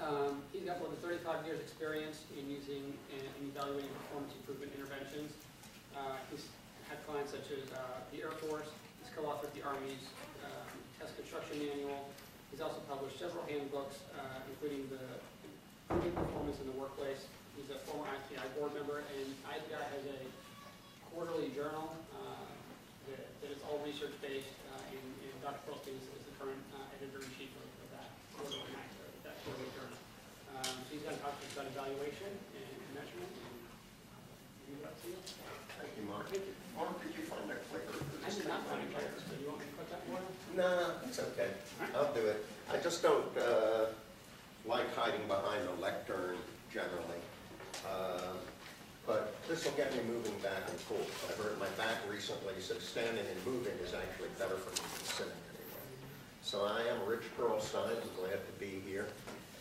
Um, He's got more than 35 years' experience in using and evaluating performance improvement interventions. Uh, He's had clients such as uh, the Air Force, he's co-authored the Army's um, Test Construction Manual. He's also published several handbooks, uh, including the Improving Performance in the Workplace. He's a former IPI board member, and IPI has a quarterly journal uh, that that is all research-based, uh, and and Dr. Pearlstein is is the current uh, editor-in-chief of of that quarterly, mag- or that quarterly journal. Um, he's going to talk to us about evaluation and measurement, and uh, leave it up to you. Thank you, Mark. Thank you. Mark, did you find a clicker I did not find a player, so you want me to put that one? No, no, it's okay. I'll do it. I just don't uh, like hiding behind the lectern generally. Um, But this will get me moving back and forth. I've hurt my back recently, so standing and moving is actually better for me than sitting anyway. So I am Rich Pearlstein, I'm glad to be here,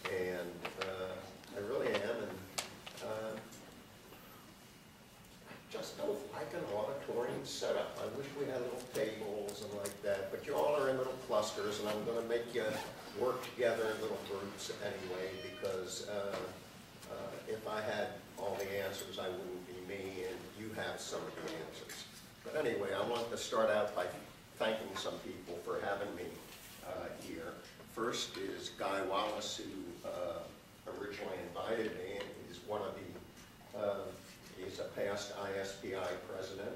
and uh, I really am, and uh, just don't like an auditorium setup. I wish we had little tables and like that, but you all are in little clusters, and I'm gonna make you work together in little groups anyway, because uh, uh, if I had all the answers, I wouldn't be me, and you have some of the answers. But anyway, I want to start out by thanking some people for having me uh, here. First is Guy Wallace, who uh, originally invited me, he's one of the uh, He's a past ISPI president.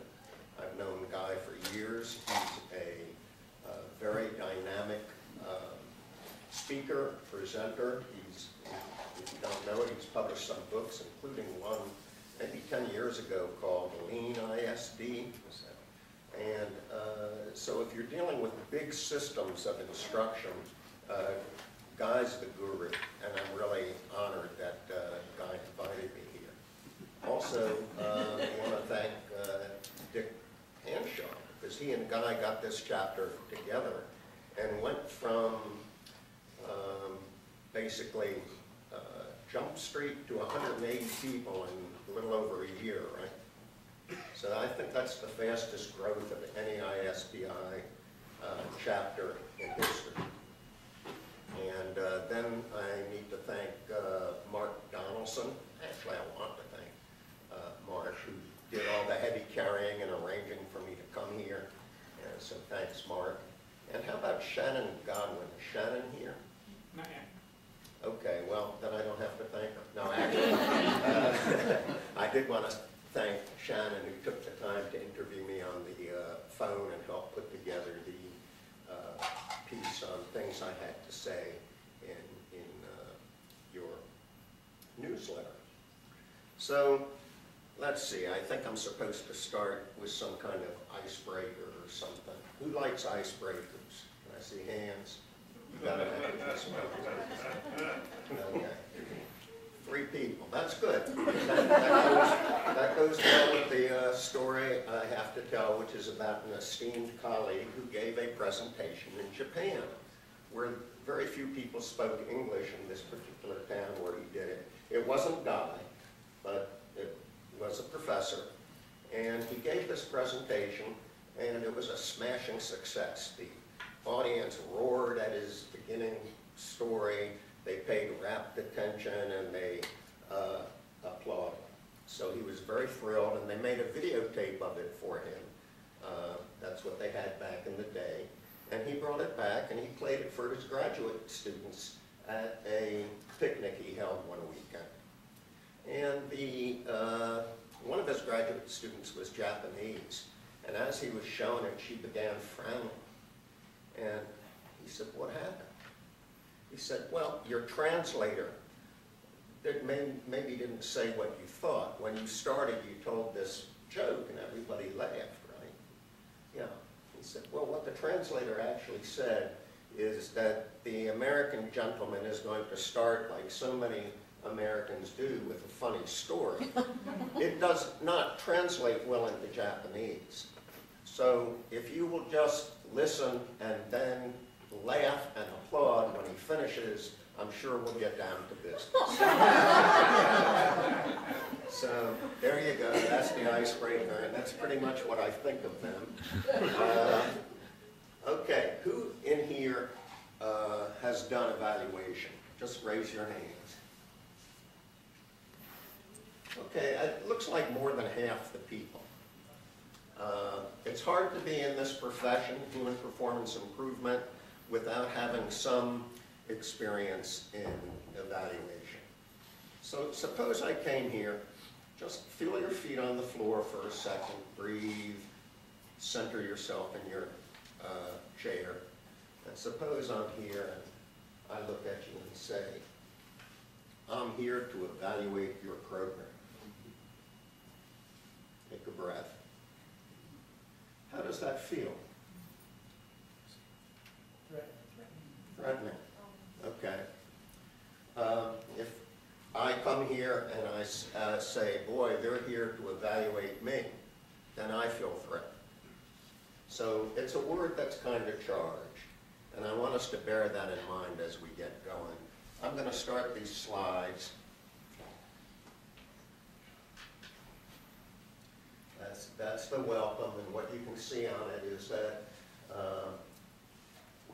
I've known Guy for years. He's a uh, very dynamic um, speaker, presenter. He's, if you don't know it, he's published some books, including one maybe 10 years ago called Lean ISD. And uh, so if you're dealing with big systems of instruction, uh, Guy's the guru, and I'm really honored that uh, Guy invited me here. Also, uh, I want to thank uh, Dick Handshaw, because he and Guy got this chapter together and went from um, basically uh, Jump Street to 180 people in a little over a year, right? So I think that's the fastest growth of any ISPI uh, chapter in history. And uh, then I need to thank uh, Mark Donaldson. Actually, I want to thank uh, Mark, who did all the heavy carrying and arranging for me to come here. And so thanks, Mark. And how about Shannon Godwin? Is Shannon here? Not yet. Okay, well, then I don't have to thank her. No, actually, uh, I did want to thank Shannon, who took the time to interview me on the uh, phone and help put together the piece on things I had to say in, in uh, your newsletter. So, let's see, I think I'm supposed to start with some kind of icebreaker or something. Who likes icebreakers? Can I see hands? You it. Okay. Three people, that's good. That that goes, that goes well with the uh, story I have to tell, which is about an esteemed colleague who gave a presentation in Japan, where very few people spoke English in this particular town where he did it. It wasn't Guy, but it was a professor, and he gave this presentation, and it was a smashing success. The audience roared at his beginning story, they paid rapt attention, and they uh, applauded. So he was very thrilled, and they made a videotape of it for him. Uh, That's what they had back in the day. And he brought it back, and he played it for his graduate students at a picnic he held one weekend. And the, uh, one of his graduate students was Japanese, and as he was shown it, she began frowning. And he said, what happened? He said, well, your translator did, may, maybe didn't say what you thought. When you started, you told this joke and everybody laughed, right? Yeah. He said, well, what the translator actually said is that the American gentleman is going to start like so many Americans do with a funny story. It does not translate well into Japanese. So if you will just listen and then laugh and applaud when he finishes, I'm sure we'll get down to business. So there you go, that's the icebreaker, and that's pretty much what I think of them. Uh, Okay, who in here uh, has done evaluation? just raise your hands. Okay, it looks like more than half the people. Uh, It's hard to be in this profession, human performance improvement, without having some experience in evaluation. So suppose I came here, just feel your feet on the floor for a second, breathe, center yourself in your uh, chair. And suppose I'm here and I look at you and say, I'm here to evaluate your program. Take a breath. How does that feel? Threatening. Okay. Um, If I come here and I uh, say, boy, they're here to evaluate me, then I feel threatened. So it's a word that's kind of charged, and I want us to bear that in mind as we get going. I'm going to start these slides. That's, that's the welcome, and what you can see on it is that, uh,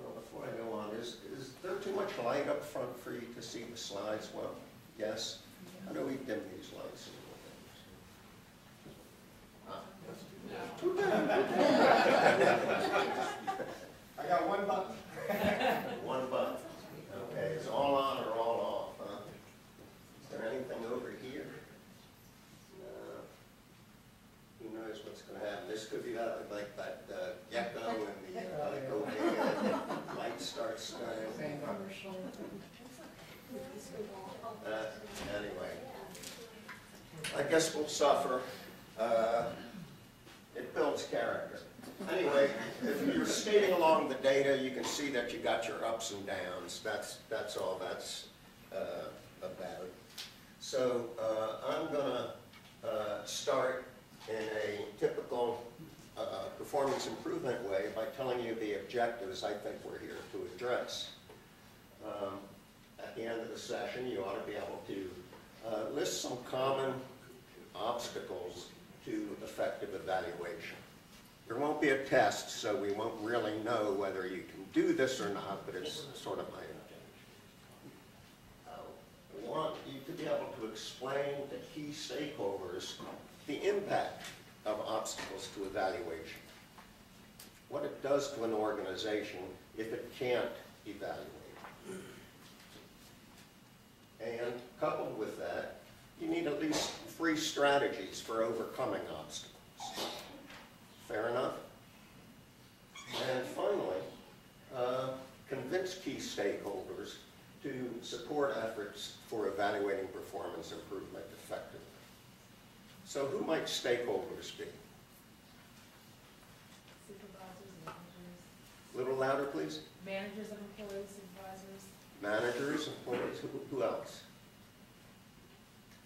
well, before I go on, is, is there too much light up front for you to see the slides well? Yes? How do we dim these lights a little bit? Ah, I got one button. One button. Okay, it's all on or all off, huh? Is there anything over here? No. Who knows what's gonna happen? This could be uh, like that uh, gecko and the, uh, like starts, uh, Uh, Anyway, I guess we'll suffer. Uh, It builds character. Anyway, if you're skating along the data, you can see that you got your ups and downs. That's, that's all that's uh, about. So uh, I'm gonna uh, start in a typical uh, performance improvement way by telling you the objectives I think we're here to address. Um, at the end of the session, you ought to be able to uh, list some common obstacles to effective evaluation. There won't be a test, so we won't really know whether you can do this or not, but it's sort of my want you to be able to explain to key stakeholders the impact of obstacles to evaluation. What it does to an organization if it can't evaluate. And coupled with that, you need at least three strategies for overcoming obstacles. Fair enough? And finally, uh, convince key stakeholders to support efforts for evaluating performance improvement effectively. So who might stakeholders be? Supervisors, and managers, A Little louder, please. managers of employees, supervisors, Managers, employees, who, who else?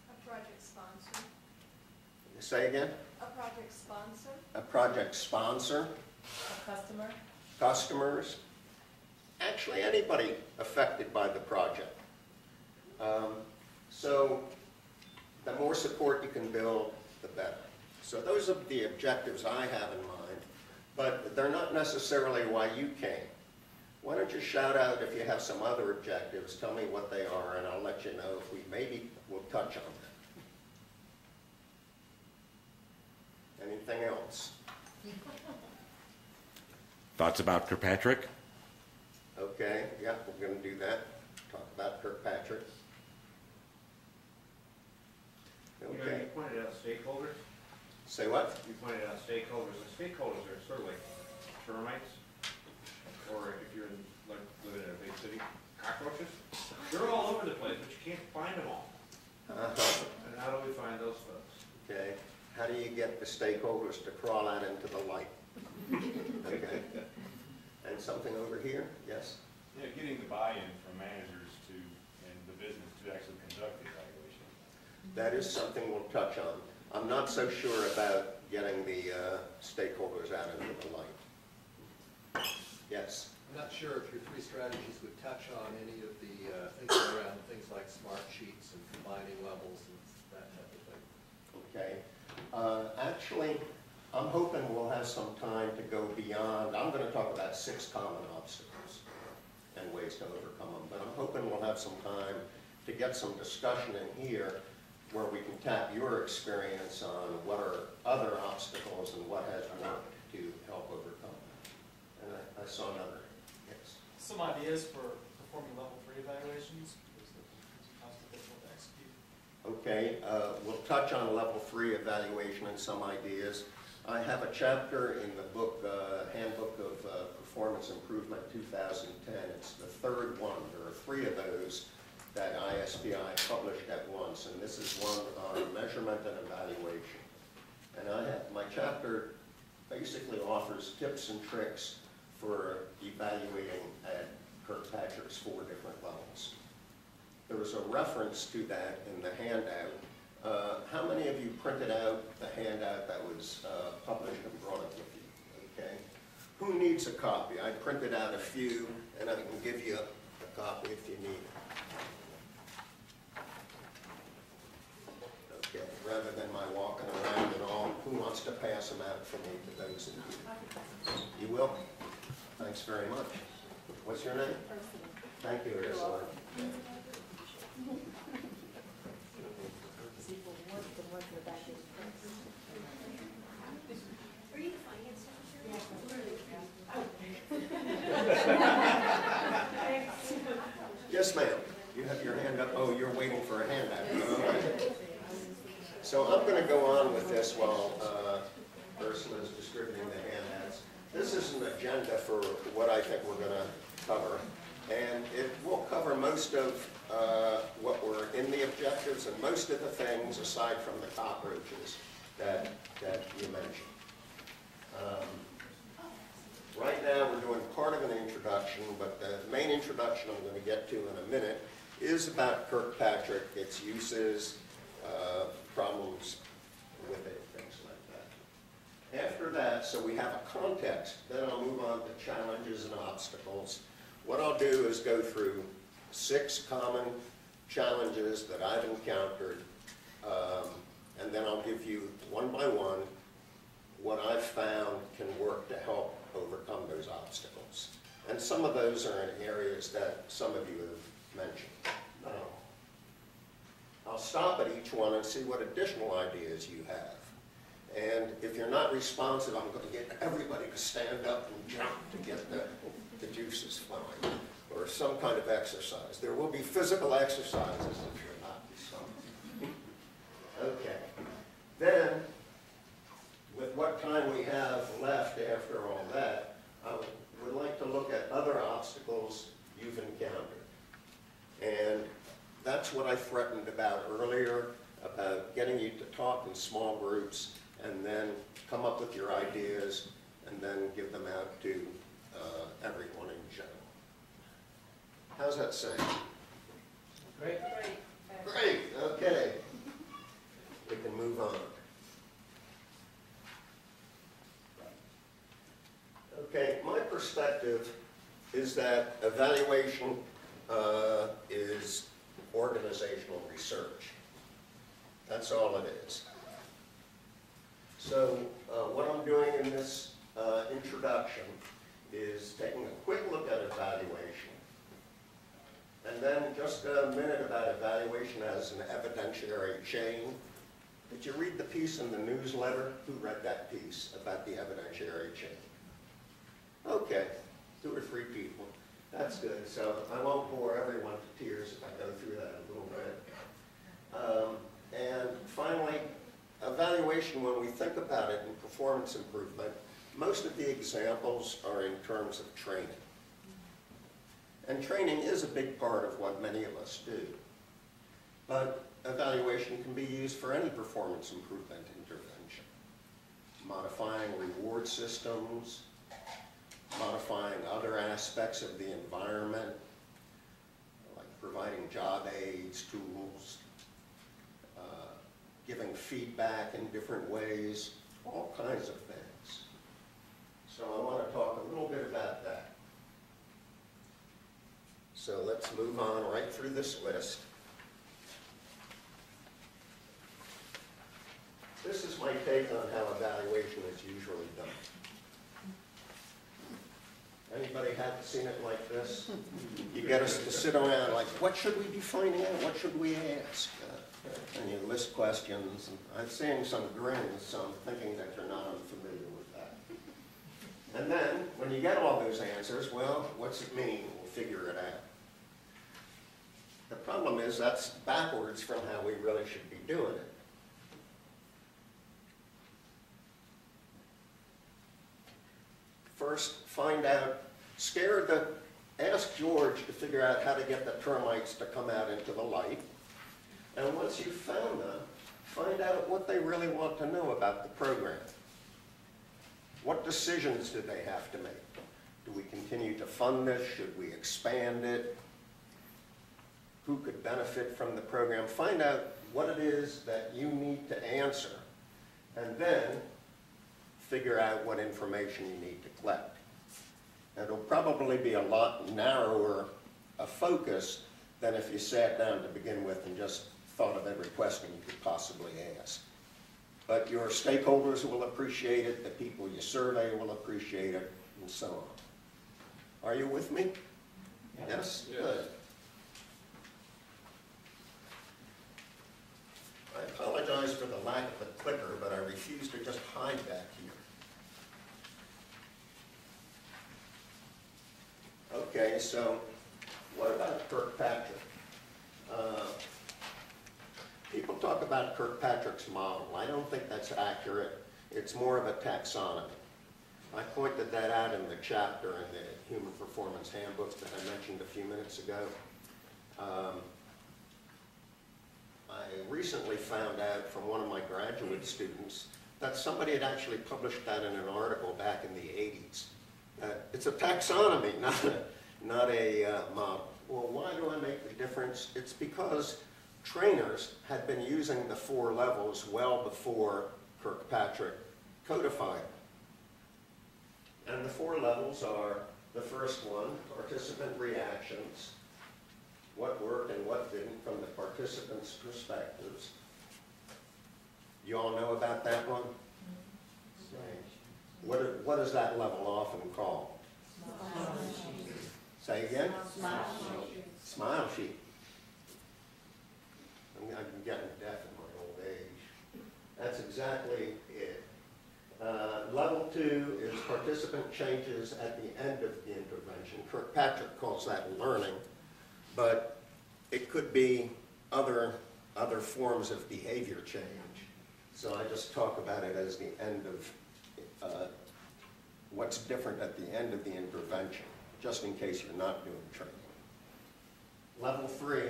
A project sponsor, Say again? a project sponsor, A project sponsor, a customer, customers, actually anybody affected by the project. Um, So the more support you can build, the better. So those are the objectives I have in mind, but they're not necessarily why you came. Why don't you shout out if you have some other objectives, tell me what they are, and I'll let you know if we maybe will touch on them. Anything else? Thoughts about Kirkpatrick? Okay, yeah, we're gonna do that. Talk about Kirkpatrick. You know, Okay, you pointed out stakeholders, say what? you pointed out stakeholders, the stakeholders are sort of like termites, or if you're in, like, living in a big city, cockroaches. They're all over the place, but you can't find them all. Uh-huh. And how do we find those folks? Okay, how do you get the stakeholders to crawl out into the light? Okay. And something over here, yes? Yeah, getting the buy-in from managers to, and the business to actually conduct the evaluation. That is something we'll touch on. I'm not so sure about getting the uh, stakeholders out into the light. Yes? I'm not sure if your three strategies would touch on any of the uh, things around things like smart sheets and combining levels and that type of thing. Okay. Uh, Actually, I'm hoping we'll have some time to go beyond, I'm going to talk about six common obstacles. and ways to overcome them. But I'm hoping we'll have some time to get some discussion in here where we can tap your experience on what are other obstacles and what has worked to help overcome them. And I, I saw another, yes. Some ideas for performing level three evaluations, because it's cost difficult to execute. Okay, uh, we'll touch on level three evaluation and some ideas. I have a chapter in the book, uh, Handbook of uh, Performance Improvement 2010. It's the third one. There are three of those that ISPI published at once, and this is one on measurement and evaluation. And I have, my chapter basically offers tips and tricks for evaluating at Kirkpatrick's four different levels. There was a reference to that in the handout. Uh, How many of you printed out the handout that was uh, published and brought it with you? Okay? Who needs a copy? I printed out a few, and I can give you a copy if you need it. Okay, rather than my walking around and all, who wants to pass them out for me to those in need? You will? Thanks very much. What's your name? Thank you, Ursula. Are you the Yes, ma'am. You have your hand up. Oh, you're waiting for a handout. So I'm going to go on with this while uh, Ursula is distributing the handouts. This is an agenda for what I think we're going to cover. And it will cover most of uh, what were in the objectives and most of the things aside from the cockroaches that, that you mentioned. Um, Right now, we're doing part of an introduction, but the main introduction I'm going to get to in a minute is about Kirkpatrick, its uses, uh, problems with it, things like that. After that, so we have a context, then I'll move on to challenges and obstacles. What I'll do is go through six common challenges that I've encountered, um, and then I'll give you one by one what I've found can work to help overcome those obstacles. And some of those are in areas that some of you have mentioned. I'll stop at each one and see what additional ideas you have. And if you're not responsive, I'm going to get everybody to stand up and jump to get the, the juices flowing, or some kind of exercise. There will be physical exercises if you're not responsive. Okay. Then, with what time we have left after all that, I would like to look at other obstacles you've encountered. And that's what I threatened about earlier, about getting you to talk in small groups and then come up with your ideas and then give them out to uh, everyone in general. How's that sound? Great. Great, okay. We can move on. Okay, my perspective is that evaluation uh, is organizational research. That's all it is. So uh, what I'm doing in this uh, introduction is taking a quick look at evaluation. And then just a minute about evaluation as an evidentiary chain. Did you read the piece in the newsletter? Who read that piece about the evidentiary chain? Okay, two or three people. That's good. So I won't bore everyone to tears if I go through that a little bit. Um, and finally, evaluation, when we think about it in performance improvement, most of the examples are in terms of training. And training is a big part of what many of us do. But evaluation can be used for any performance improvement intervention. Modifying reward systems, modifying other aspects of the environment, like providing job aids, tools, uh, giving feedback in different ways, all kinds of things. So I want to talk a little bit about that. So let's move on right through this list. This is my take on how evaluation is usually done. Anybody have seen it like this? You get us to sit around like, what should we be finding out? What should we ask? Uh, And you list questions. and I'm seeing some grins, so I'm thinking that you're not unfamiliar with that. And then, when you get all those answers, well, what's it mean? We'll figure it out. The problem is that's backwards from how we really should be doing it. First, find out, scare the, ask George to figure out how to get the termites to come out into the light. And once you've found them, find out what they really want to know about the program. What decisions do they have to make? Do we continue to fund this? Should we expand it? Who could benefit from the program? Find out what it is that you need to answer. And then figure out what information you need to collect. And it'll probably be a lot narrower a focus than if you sat down to begin with and just thought of every question you could possibly ask. But your stakeholders will appreciate it, the people you survey will appreciate it, and so on. Are you with me? Yes? Good. I apologize for the lack of a clicker, but I refuse to just hide back here. Okay, so what about Kirkpatrick? Uh, People talk about Kirkpatrick's model. I don't think that's accurate. It's more of a taxonomy. I pointed that out in the chapter in the Human Performance Handbook that I mentioned a few minutes ago. Um, I recently found out from one of my graduate students that somebody had actually published that in an article back in the 80s. Uh, It's a taxonomy, not a, not a uh, model. Well, why do I make the difference? It's because trainers had been using the four levels well before Kirkpatrick codified them. And the four levels are, the first one, participant reactions, what worked and what didn't from the participants' perspectives. You all know about that one? What, what is that level often called? Say again? Smile sheet. I'm, I'm getting deaf in my old age. That's exactly it. Uh, level two is participant changes at the end of the intervention. Kirkpatrick calls that learning, but it could be other, other forms of behavior change. So I just talk about it as the end of, uh, what's different at the end of the intervention, just in case you're not doing training. Level three,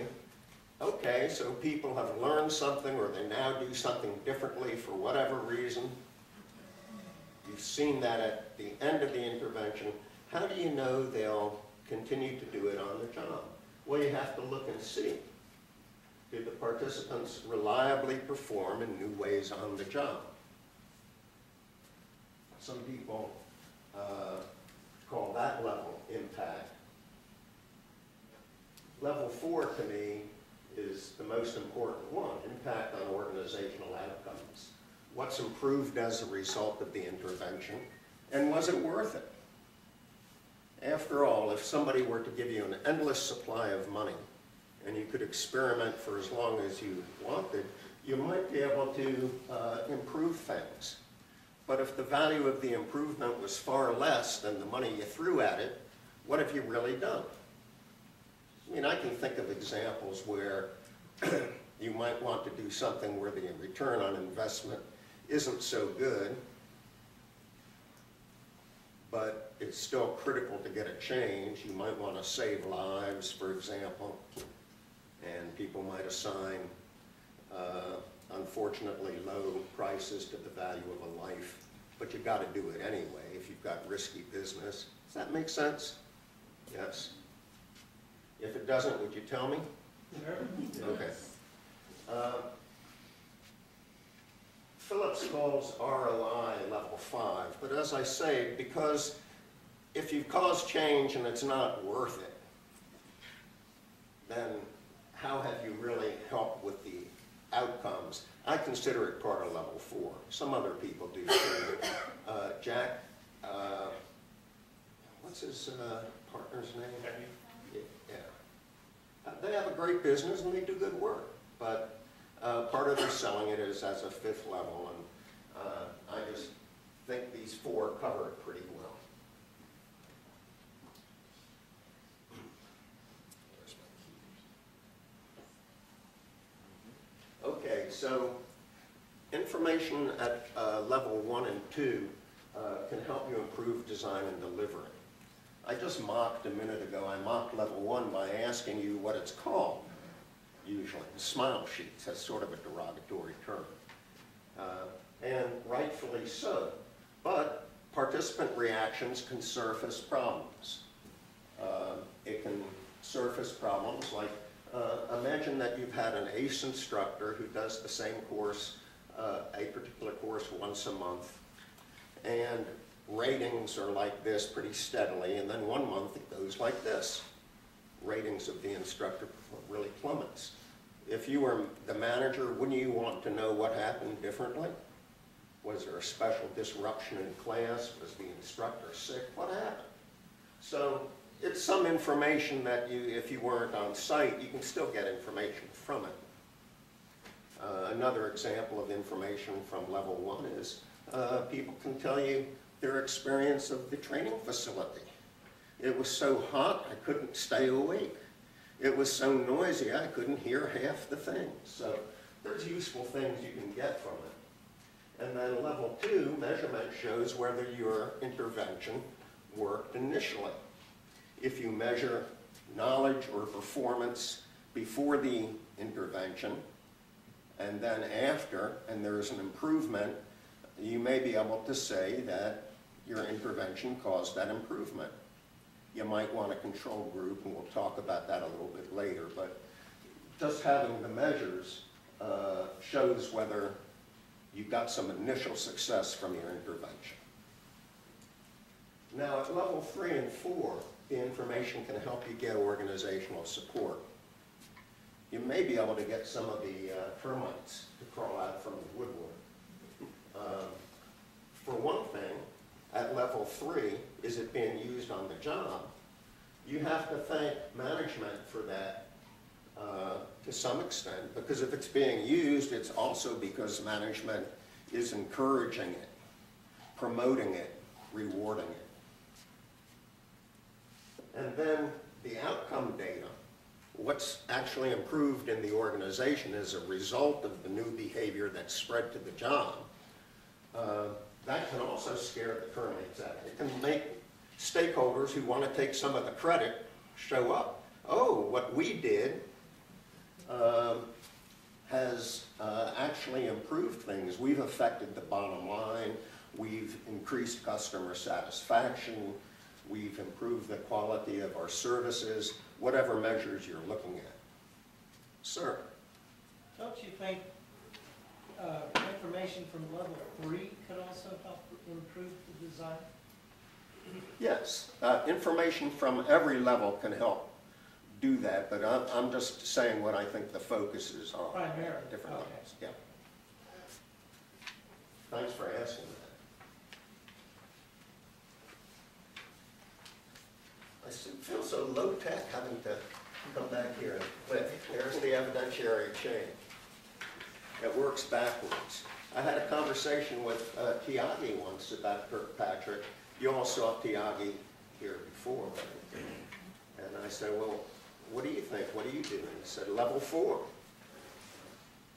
okay, so people have learned something or they now do something differently for whatever reason. You've seen that at the end of the intervention. How do you know they'll continue to do it on the job? Well, you have to look and see. Did the participants reliably perform in new ways on the job? Some people uh, call that level impact. Level four to me is the most important one, impact on organizational outcomes. What's improved as a result of the intervention, and was it worth it? After all, if somebody were to give you an endless supply of money, and you could experiment for as long as you wanted, you might be able to uh, improve things. But if the value of the improvement was far less than the money you threw at it, what have you really done? I mean, I can think of examples where you might want to do something where the return on investment isn't so good, but it's still critical to get a change. You might want to save lives, for example, and people might assign, uh, unfortunately, low prices to the value of a life, but you've got to do it anyway if you've got risky business. Does that make sense? Yes? If it doesn't, would you tell me? Okay. Uh, Phillips calls ROI level five, but as I say, because if you've caused change and it's not worth it, then how have you really helped with the outcomes? I consider it part of level four. Some other people do too. Uh, Jack, uh, what's his uh, partner's name? Yeah, yeah. Uh, They have a great business and they do good work, but uh, part of their selling it is as a fifth level, and uh, I just think these four cover it pretty well. Okay, so information at uh, level one and two uh, can help you improve design and delivery. I just mocked a minute ago, I mocked level one by asking you what it's called, usually. Smile sheets, that's sort of a derogatory term. Uh, And rightfully so. But participant reactions can surface problems. Uh, It can surface problems like, uh, imagine that you've had an ACE instructor who does the same course, uh, a particular course once a month, and ratings are like this pretty steadily, and then one month it goes like this. Ratings of the instructor really plummets. If you were the manager, wouldn't you want to know what happened differently? Was there a special disruption in class? Was the instructor sick? What happened? So it's some information that you, if you weren't on site, you can still get information from it. Uh, Another example of information from level one is uh, people can tell you their experience of the training facility. It was so hot, I couldn't stay awake. It was so noisy, I couldn't hear half the things. So there's useful things you can get from it. And then level two, measurement shows whether your intervention worked initially. If you measure knowledge or performance before the intervention, and then after, and there is an improvement, you may be able to say that your intervention caused that improvement. You might want a control group, and we'll talk about that a little bit later, but just having the measures uh, shows whether you got some initial success from your intervention. Now, at level three and four, the information can help you get organizational support. You may be able to get some of the uh, termites to crawl out from the woodwork. Um, For one thing, at level three, is it being used on the job? You have to thank management for that uh, to some extent, because if it's being used, it's also because management is encouraging it, promoting it, rewarding it. And then the outcome data, what's actually improved in the organization as a result of the new behavior that's spread to the job, uh, that can also scare the current exec. It can make stakeholders who want to take some of the credit show up. Oh, what we did um, has uh, actually improved things. We've affected the bottom line. We've increased customer satisfaction. We've improved the quality of our services, whatever measures you're looking at. Sir? Don't you think uh, information from level three could also help improve the design? Yes, uh, information from every level can help do that, but I'm, I'm just saying what I think the focuses are. Primarily, at Different okay. levels, yeah. Thanks for asking that. I feel so low-tech having to come back here and. There's the evidentiary chain. It works backwards. I had a conversation with uh, Thiagi once about Kirkpatrick. You all saw Thiagi here before, right? And I said, well, what do you think? What do you do? And he said, level four.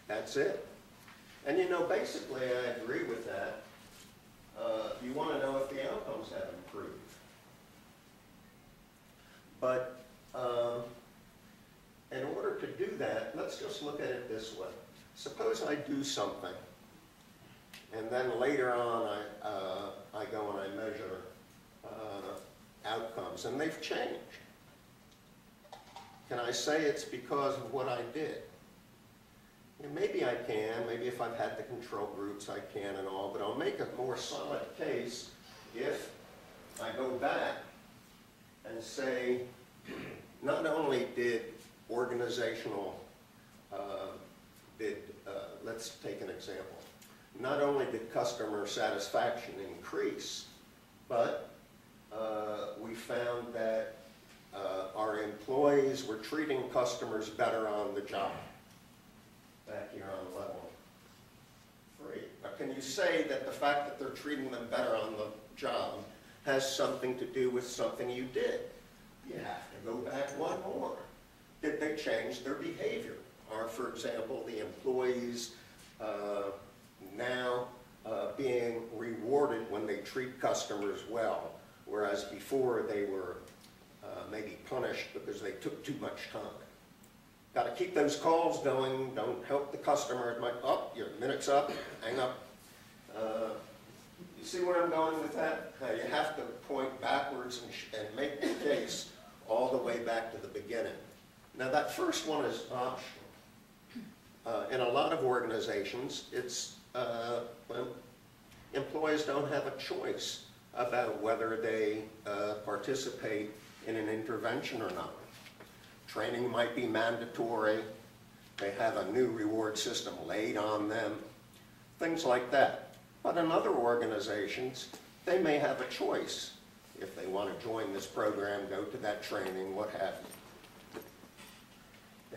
That's it. And you know, basically, I agree with that. Uh, You want to know if the outcomes have improved. But um, in order to do that, let's just look at it this way. Suppose I do something, and then later on, I, uh, I go and I measure uh, outcomes, and they've changed. Can I say it's because of what I did? Yeah, maybe I can, maybe if I've had the control groups, I can and all, but I'll make a more solid case if I go back and say, not only did organizational, uh, did, uh, let's take an example. Not only did customer satisfaction increase, but uh, we found that uh, our employees were treating customers better on the job. Back here on level three. But can you say that the fact that they're treating them better on the job has something to do with something you did? You have to go back one more. Did they change their behavior? Are, for example, the employees uh, now uh, being rewarded when they treat customers well, whereas before they were uh, maybe punished because they took too much time? Got to keep those calls going, don't help the customer as much, oh, your minute's up, hang up. You see where I'm going with that? How you have to point backwards and, and make the case all the way back to the beginning. Now, that first one is optional. Uh, In a lot of organizations, it's, uh, well, employees don't have a choice about whether they uh, participate in an intervention or not. Training might be mandatory, they have a new reward system laid on them, things like that. But in other organizations, they may have a choice. If they want to join this program, go to that training, what have you.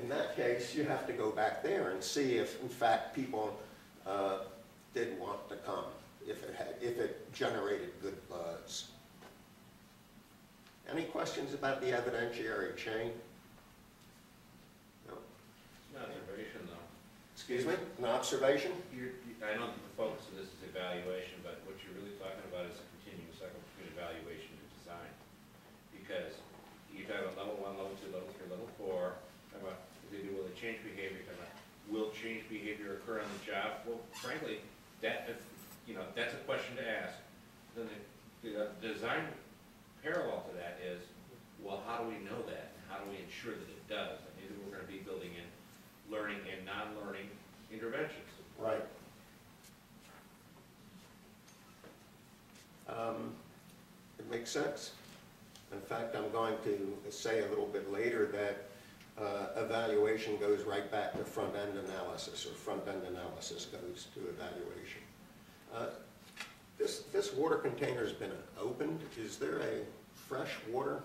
In that case, you have to go back there and see if, in fact, people uh, did want to come, if it had, if it generated good buzz. Any questions about the evidentiary chain? No? It's an observation, though. Excuse me, an observation? You're, I know the focus of this is evaluation, but what you're really talking about is a continuous cycle between evaluation and design. Because you're talking about level one, level two, level three, level four, talking about, if they do, will they change behavior, talking about, will change behavior occur on the job? Well, frankly, that, if- you know, that's a question to ask. Then the, the uh, design parallel to that is, well, how do we know that? How do we ensure that it does? And maybe we're gonna be building in learning and non-learning interventions. Right. Um, It makes sense. In fact, I'm going to say a little bit later that uh, evaluation goes right back to front-end analysis, or front-end analysis goes to evaluation. Uh, This, this water container's been opened. Is there a fresh water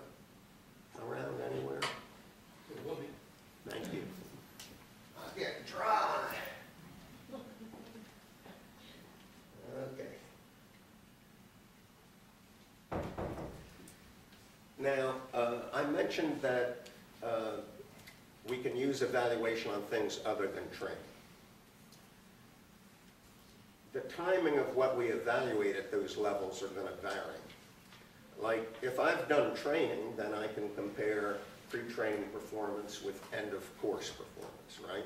around anywhere will be. Thank you. I'm getting dry. Okay. Now, uh, I mentioned that uh, we can use evaluation on things other than training. The timing of what we evaluate at those levels are going to vary. Like, if I've done training, then I can compare pre-training performance with end-of-course performance, right?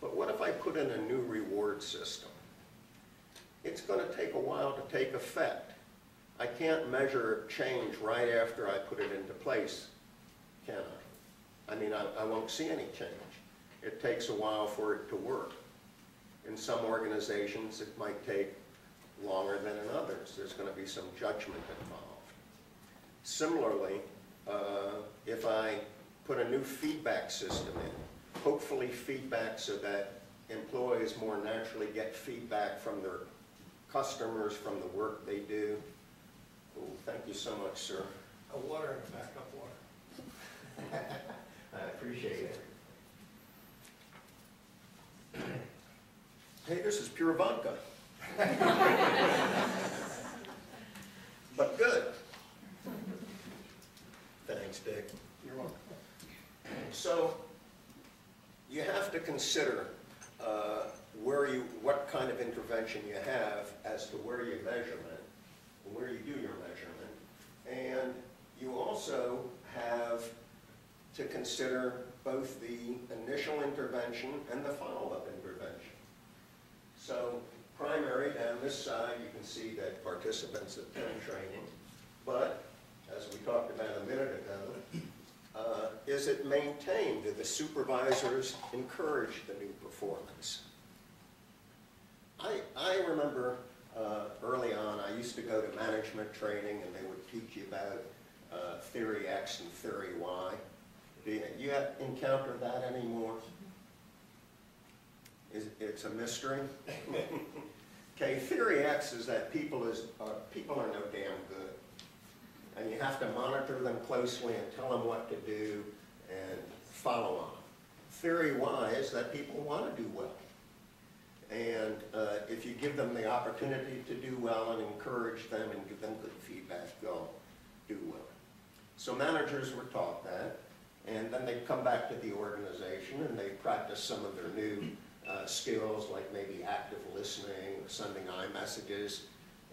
But what if I put in a new reward system? It's going to take a while to take effect. I can't measure change right after I put it into place, can I? I mean, I, I won't see any change. It takes a while for it to work. In some organizations, it might take longer than in others. There's going to be some judgment involved. Similarly, uh, if I put a new feedback system in, hopefully feedback so that employees more naturally get feedback from their customers, from the work they do. Oh, thank you so much, sir. A water and backup. I appreciate it. Hey, this is pure vodka. But good. Thanks, Dick. You're welcome. So, you have to consider uh, where you, what kind of intervention you have as to where you measurement, where you do your measurement. And you also have to consider both the initial intervention and the follow-up intervention. So primary, down this side, you can see that participants done training, but as we talked about a minute ago, uh, is it maintained? Do the supervisors encourage the new performance? I, I remember uh, early on, I used to go to management training and they would teach you about uh, theory X and theory Y. Do you, you have encountered that anymore? Is, it's a mystery? Okay, theory X is that people is, uh, people are no damn good. and you have to monitor them closely and tell them what to do and follow on. Theory Y is that people want to do well. And uh, if you give them the opportunity to do well and encourage them and give them good feedback, they'll do well. So managers were taught that, and then they come back to the organization and they practice some of their new uh, skills, like maybe active listening, sending I-messages,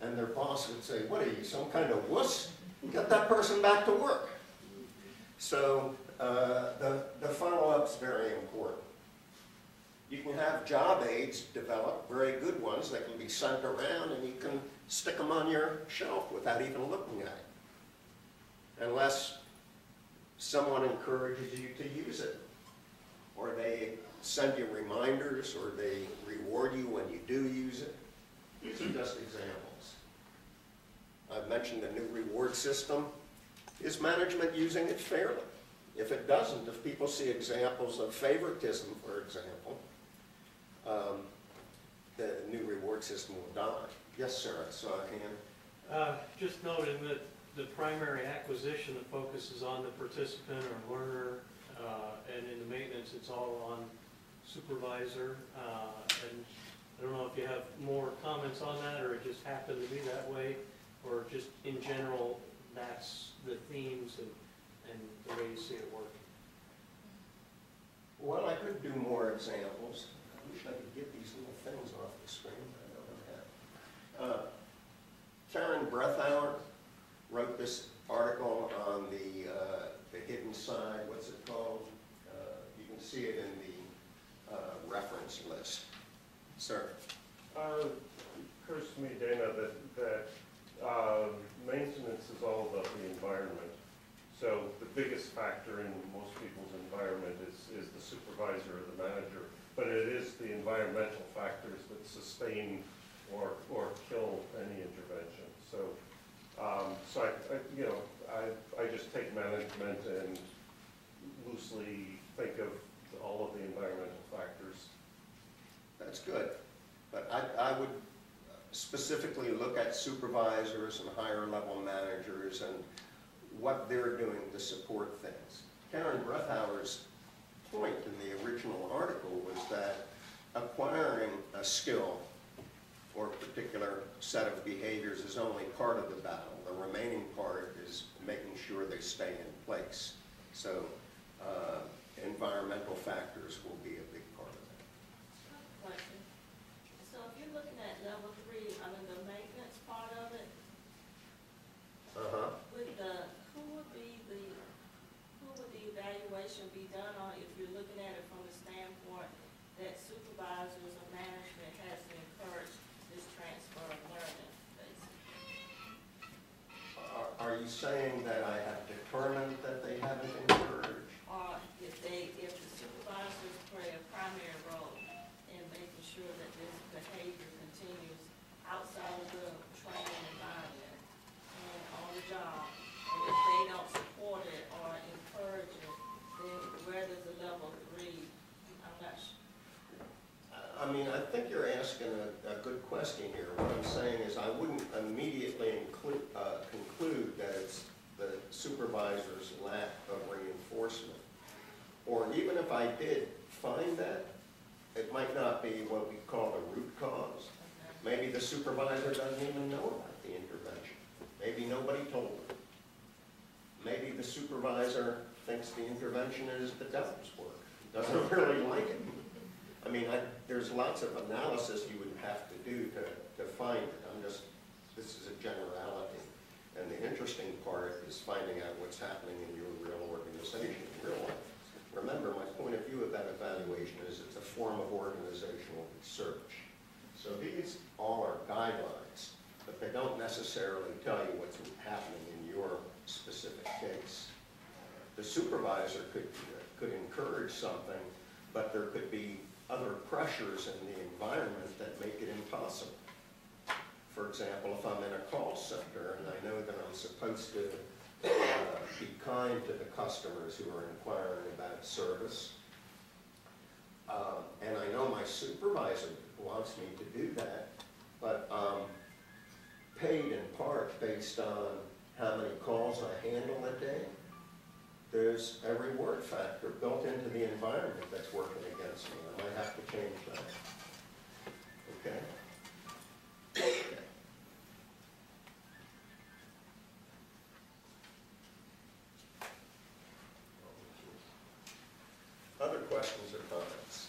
and their boss would say, what are you, some kind of wuss? Get that person back to work. So uh, the, the follow-up's very important. You can have job aids develop, very good ones, that can be sent around and you can stick them on your shelf without even looking at it. Unless someone encourages you to use it. Or they send you reminders, or they reward you when you do use it. These are just examples. I've mentioned the new reward system. Is management using it fairly? If it doesn't, if people see examples of favoritism, for example, um, the new reward system will die. Yes, sir, I saw a hand. Uh, Just noting that the primary acquisition, the focus is on the participant or learner, uh, and in the maintenance, it's all on supervisor. Uh, And I don't know if you have more comments on that, or it just happened to be that way, or just in general, that's the themes and, and the way you see it working. Well, I could do more examples. I wish I could get these little things off the screen, but I don't have. Uh, Karen Brethower wrote this article on the, uh, the hidden side, what's it called? Uh, You can see it in the uh, reference list. Sir? Uh, occurs to me, Dana, that, that, uh, maintenance is all about the environment. So the biggest factor in most people's environment is, is the supervisor or the manager. But it is the environmental factors that sustain or, or kill any intervention. So, um, so I, I, you know, I, I just take management and loosely think of all of the environmental factors. That's good. But I, I would specifically look at supervisors and higher level managers and what they're doing to support things. Karen Brethower's point in the original article was that acquiring a skill or a particular set of behaviors is only part of the battle. The remaining part is making sure they stay in place. So uh, environmental factors will be a big part of that. Question. So if you're looking at level three, I mean, the maintenance part of it, Uh-huh. would the, who would be the, who would the evaluation be done on if you're looking at it from the standpoint that supervisors or management has to encourage this transfer of learning, basically? Are, are you saying that I have determined that they haven't encouraged? Or if they, if the supervisors play a primary role in making sure that this behavior continues outside of the training environment and on the job, I mean, I think you're asking a, a good question here. What I'm saying is I wouldn't immediately include, uh, conclude that it's the supervisor's lack of reinforcement. Or even if I did find that, it might not be what we call the root cause. Maybe the supervisor doesn't even know about the intervention. Maybe nobody told them. Maybe the supervisor thinks the intervention is the devil's work, doesn't really like it. I mean, I, there's lots of analysis you would have to do to, to find it. I'm just, this is a generality. And the interesting part is finding out what's happening in your real organization, in real life. Remember, my point of view that evaluation is it's a form of organizational research. So these all are guidelines, but they don't necessarily tell you what's happening in your specific case. The supervisor could, could encourage something, but there could be other pressures in the environment that make it impossible. For example, if I'm in a call center and I know that I'm supposed to uh, be kind to the customers who are inquiring about service, uh, and I know my supervisor wants me to do that, but I'm paid in part based on how many calls I handle a day, there's a reward factor built into the environment that's working against me. I might have to change that. Okay? Other questions or comments?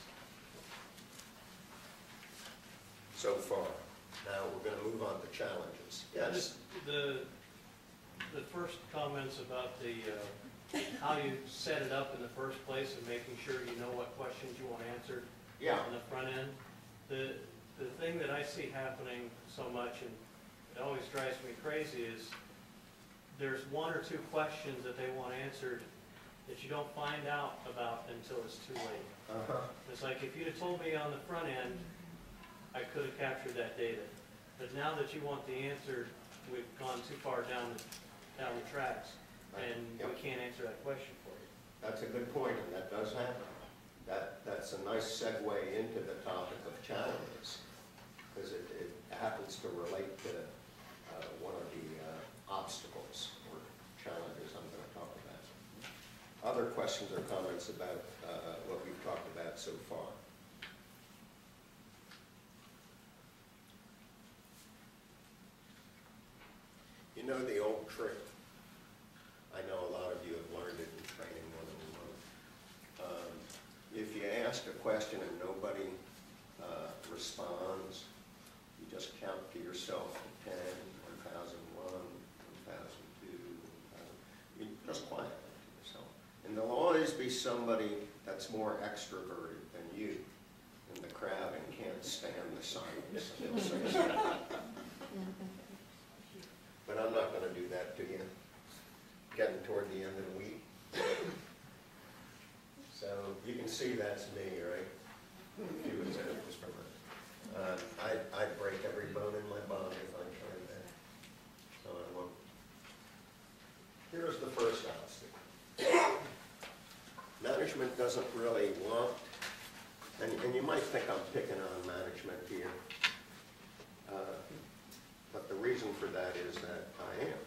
So far. Now, we're gonna move on to challenges. Yes? The, the first comments about the, uh, how you set it up in the first place and making sure you know what questions you want answered Yeah. on the front end. The, the thing that I see happening so much, and it always drives me crazy, is there's one or two questions that they want answered that you don't find out about until it's too late. Uh-huh. It's like, if you'd have told me on the front end, I could have captured that data. But now that you want the answer, we've gone too far down, the down the tracks, and we Yep. can't answer that question for you. That's a good point, and that does happen. That, that's a nice segue into the topic of challenges, because it, it happens to relate to uh, one of the uh, obstacles or challenges I'm going to talk about. Other questions or comments about uh, what we've talked about so far? You know the old trick I know a lot of you have learned it in training one on one. Um, If you ask a question and nobody uh, responds, you just count to yourself to 10, 1001, 1002, 1000. You just quietly to yourself. And there'll always be somebody that's more extroverted than you in the crowd and can't stand the silence. they'll say something. But I'm not going to do that to you getting toward the end of the week. So you can see that's me, right? A few examples from it. Uh, I, I'd break every bone in my body if I tried that. So I won't. Here's the first obstacle. Management doesn't really want, and, and you might think I'm picking on management here. Uh, But the reason for that is that I am.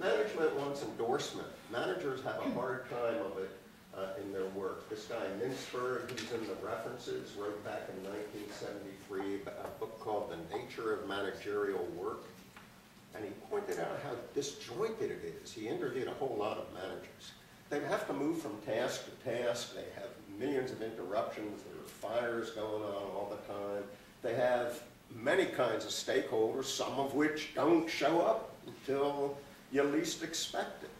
Management wants endorsement. Managers have a hard time of it uh, in their work. This guy Mintzberg, who's in the references, wrote back in 1973 a book called The Nature of Managerial Work. And he pointed out how disjointed it is. He interviewed a whole lot of managers. They have to move from task to task. They have millions of interruptions. There are fires going on all the time. They have many kinds of stakeholders, some of which don't show up until you least expect it.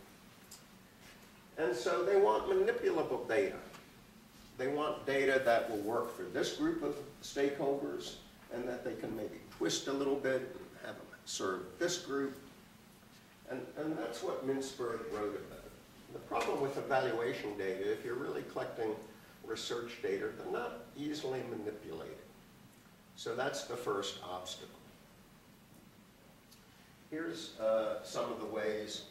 And so they want manipulable data. They want data that will work for this group of stakeholders and that they can maybe twist a little bit serve this group. And, and that's what Mintzberg wrote about. The problem with evaluation data, if you're really collecting research data, they're not easily manipulated. So that's the first obstacle. Here's uh, some of the ways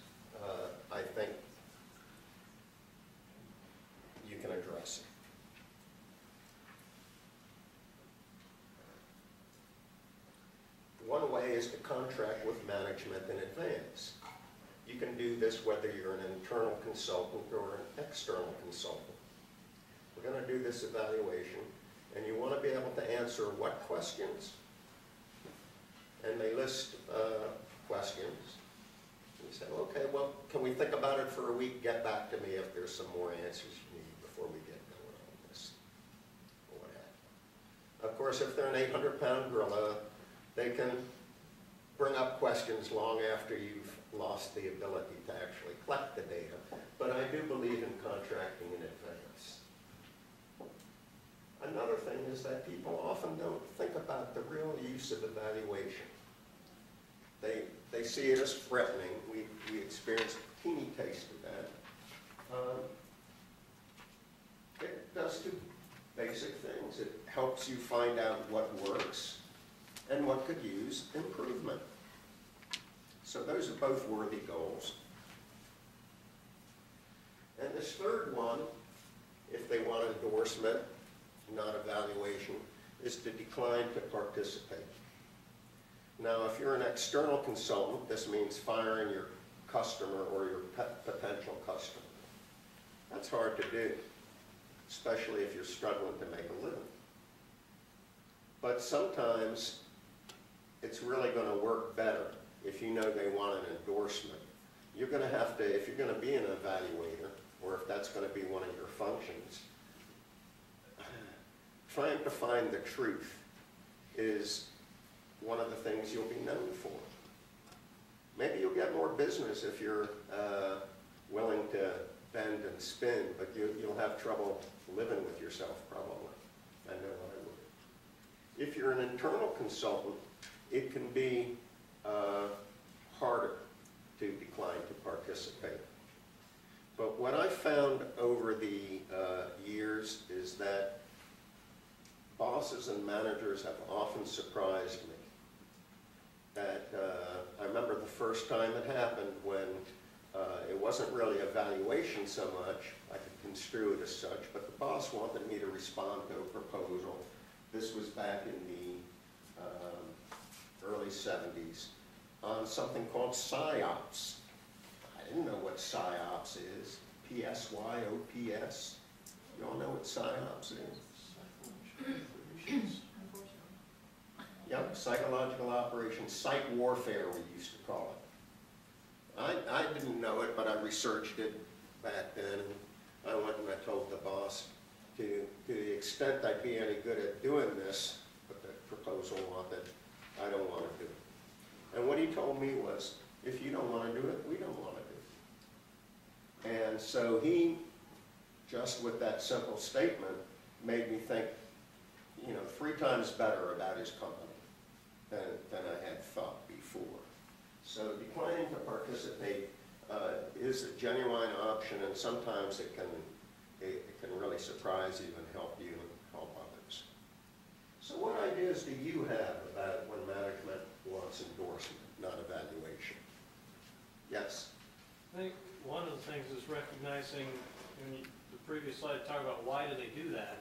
uh, I think you can address it. One way is to contract with management in advance. You can do this whether you're an internal consultant or an external consultant. We're going to do this evaluation, and you want to be able to answer what questions? And they list uh, questions. You say, okay, well, can we think about it for a week? Get back to me if there's some more answers you need before we get going on this. What you. Of course, if they're an 800-pound gorilla, they can bring up questions long after you've lost the ability to actually collect the data. But I do believe in contracting in advance. Another thing is that people often don't think about the real use of evaluation. They, they see it as threatening. We, we experience a teeny taste of that. Um, it does two basic things. It helps you find out what works and what could use improvement. So those are both worthy goals. And this third one, if they want endorsement, not evaluation, is to decline to participate. Now, if you're an external consultant, this means firing your customer or your potential customer. That's hard to do, especially if you're struggling to make a living. But sometimes it's really going to work better if you know they want an endorsement. You're going to have to, if you're going to be an evaluator, or if that's going to be one of your functions, trying to find the truth is one of the things you'll be known for. Maybe you'll get more business if you're uh, willing to bend and spin, but you, you'll have trouble living with yourself probably. I know I would. If you're an internal consultant, it can be uh, harder to decline to participate. But what I found over the uh, years is that bosses and managers have often surprised me. That uh, I remember the first time it happened when uh, it wasn't really evaluation so much, I could construe it as such, but the boss wanted me to respond to a proposal. This was back in the um, early 70s on something called PSYOPs. I didn't know what PSYOPs is, P-S-Y-O-P-S. You all know what PSYOPs is? Yep, psychological operations, psych warfare we used to call it. I, I didn't know it, but I researched it back then, and I went and I told the boss, to, to the extent I'd be any good at doing this, what the proposal wanted, I don't want to do it. And what he told me was, if you don't want to do it, we don't want to do it. And so he, just with that simple statement, made me think, you know, three times better about his company than, than I had thought before. So declining to participate uh, is a genuine option, and sometimes it can, it, it can really surprise you and help. So what ideas do you have about when management wants endorsement, not evaluation? Yes? I think one of the things is recognizing, in the previous slide, talk about why do they do that?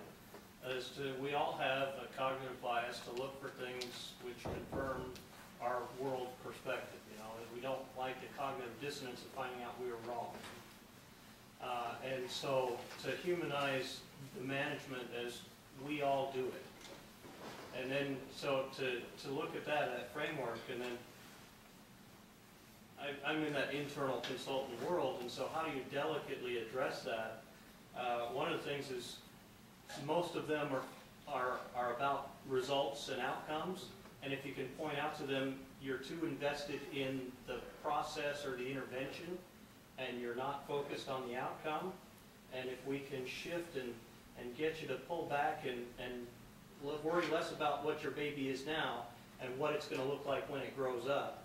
As to, we all have a cognitive bias to look for things which confirm our world perspective, you know, we don't like the cognitive dissonance of finding out we were wrong. Uh, and so to humanize the management as we all do it. And then, so to, to look at that, that framework, and then I, I'm in that internal consultant world, and so how do you delicately address that? Uh, one of the things is, most of them are, are, are about results and outcomes, and if you can point out to them, you're too invested in the process or the intervention, and you're not focused on the outcome, and if we can shift and, and get you to pull back and, and worry less about what your baby is now and what it's gonna look like when it grows up,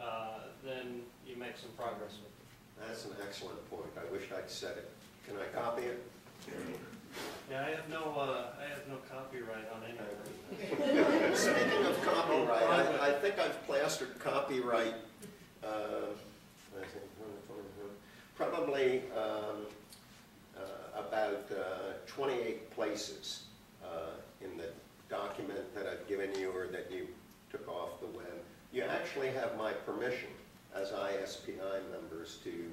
uh, then you make some progress with it. That's an excellent point. I wish I'd said it. Can I copy it? Yeah, I have no, uh, I have no copyright on anything. Speaking of copyright, I, I think I've plastered copyright, uh, I think, probably, um, uh, about, uh, twenty-eight places, uh, in the document that I've given you or that you took off the web. You actually have my permission as ISPI members to,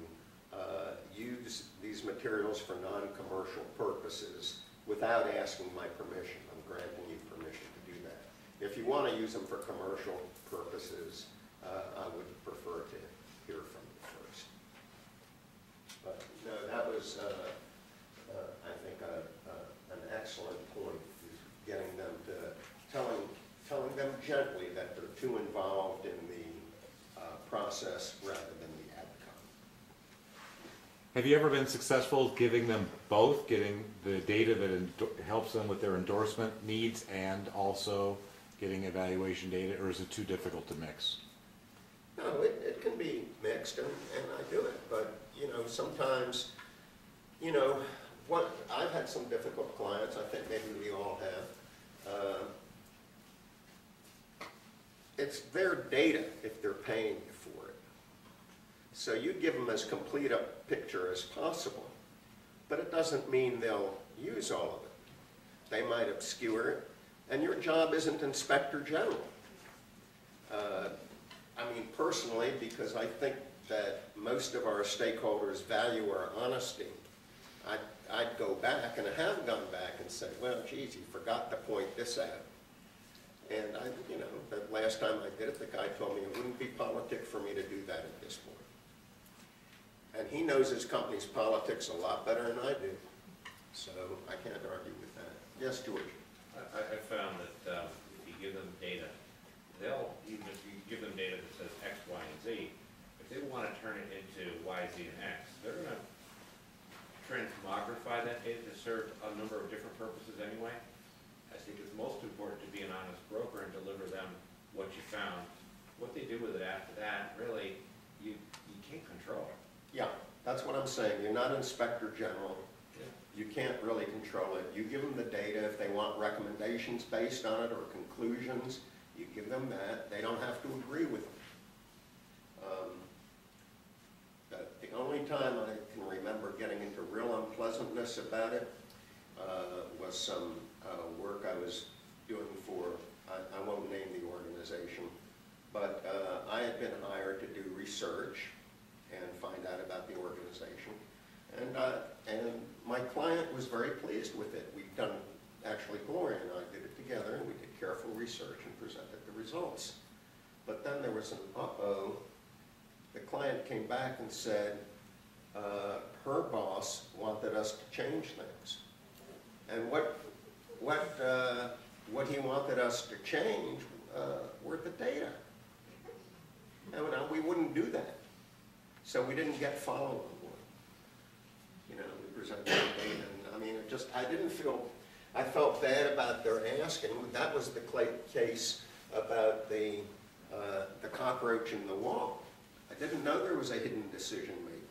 uh, use these materials for non-commercial purposes without asking my permission. I'm granting you permission to do that. If you want to use them for commercial purposes, uh, I would prefer to hear from you first. But, no, that was, uh, I think, a- a- an excellent point, is getting them to, telling, gently that they're too involved in the uh, process rather than the outcome. Have you ever been successful giving them both, getting the data that helps them with their endorsement needs and also getting evaluation data, or is it too difficult to mix? No, it, it can be mixed, and, and I do it, but, you know, sometimes, you know, what, I've had some difficult clients, I think maybe we all have. Uh, It's their data if they're paying you for it. So you give them as complete a picture as possible, but it doesn't mean they'll use all of it. They might obscure it, and your job isn't inspector general. uh, I mean, personally, because I think that most of our stakeholders value our honesty, I'd, I'd go back, and I have gone back and said, well, geez, you forgot to point this out. And I, you know, the last time I did it, the guy told me it wouldn't be politic for me to do that at this point. And he knows his company's politics a lot better than I do, so I can't argue with that. Yes, George? I, I- found that, um, if you give them data, they'll, even if you give them data that says X, Y, and Z, if they wanna turn it into Y, Z, and X, they're gonna transmogrify that data to serve a number of different purposes anyway. I think it's most important to be an honest broker and deliver them what you found. What they do with it after that, really, you, you can't control. Yeah, that's what I'm saying. You're not inspector general. Yeah. You can't really control it. You give them the data. If they want recommendations based on it or conclusions, you give them that. They don't have to agree with them. Um, but The only time I can remember getting into real unpleasantness about it uh, was some uh, work I was doing for, I I won't name the organization, but uh, I had been hired to do research and find out about the organization. And, uh, and my client was very pleased with it. We've done, actually Gloria and I did it together, and we did careful research and presented the results. But then there was an uh-oh. The client came back and said, uh, her boss wanted us to change things. And what, what, uh, what he wanted us to change uh, were the data. And we wouldn't do that. So we didn't get board. You know, we presented the data, and I mean, it just, I didn't feel, I felt bad about their asking. That was the case about the, uh, the cockroach in the wall. I didn't know there was a hidden decision maker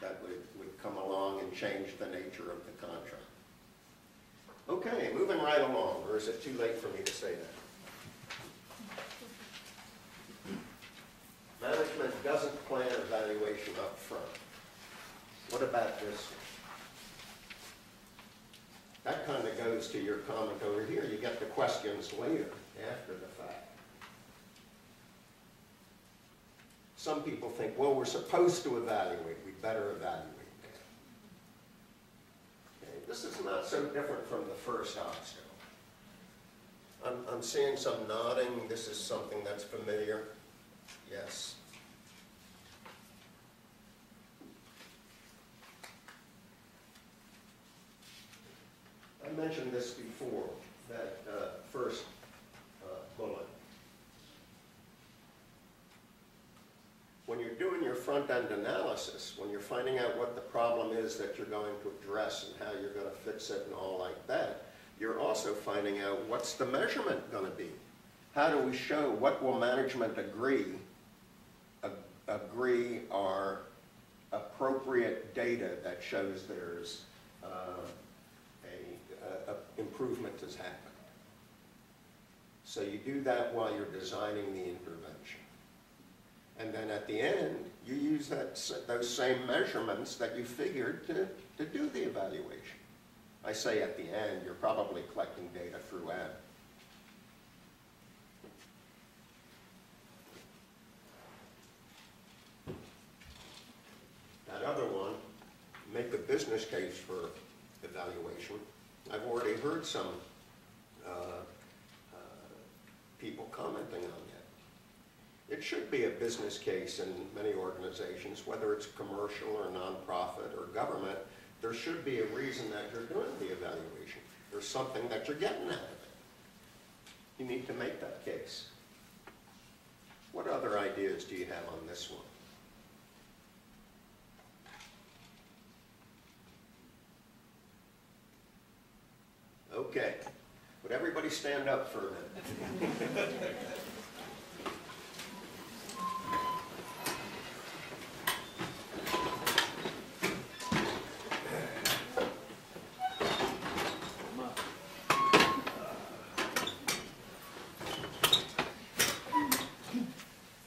that would, would come along and change the nature of the contract. Okay, moving right along, or is it too late for me to say that? Management doesn't plan evaluation up front. What about this one? That kind of goes to your comment over here. You get the questions later, after the fact. Some people think, well, we're supposed to evaluate, we better evaluate now. Okay, This is not so different from the first obstacle. I'm, I'm seeing some nodding. This is something that's familiar. Yes. I mentioned this before, that uh, first uh, bullet. When you're doing your front-end analysis, when you're finding out what the problem is that you're going to address and how you're going to fix it and all like that, you're also finding out what's the measurement going to be? How do we show, what will management agree, ag- agree are appropriate data that shows there's uh, a, a- a improvement has happened? So you do that while you're designing the intervention. And then at the end, you use that, those same measurements that you figured to, to do the evaluation. I say at the end, you're probably collecting data throughout. That other one, make business case for evaluation. I've already heard some uh, uh, people commenting on that. It should be a business case in many organizations, whether it's commercial or nonprofit or government. There should be a reason that you're doing the evaluation. There's something that you're getting out of it. You need to make that case. What other ideas do you have on this one? Okay. Would everybody stand up for a minute?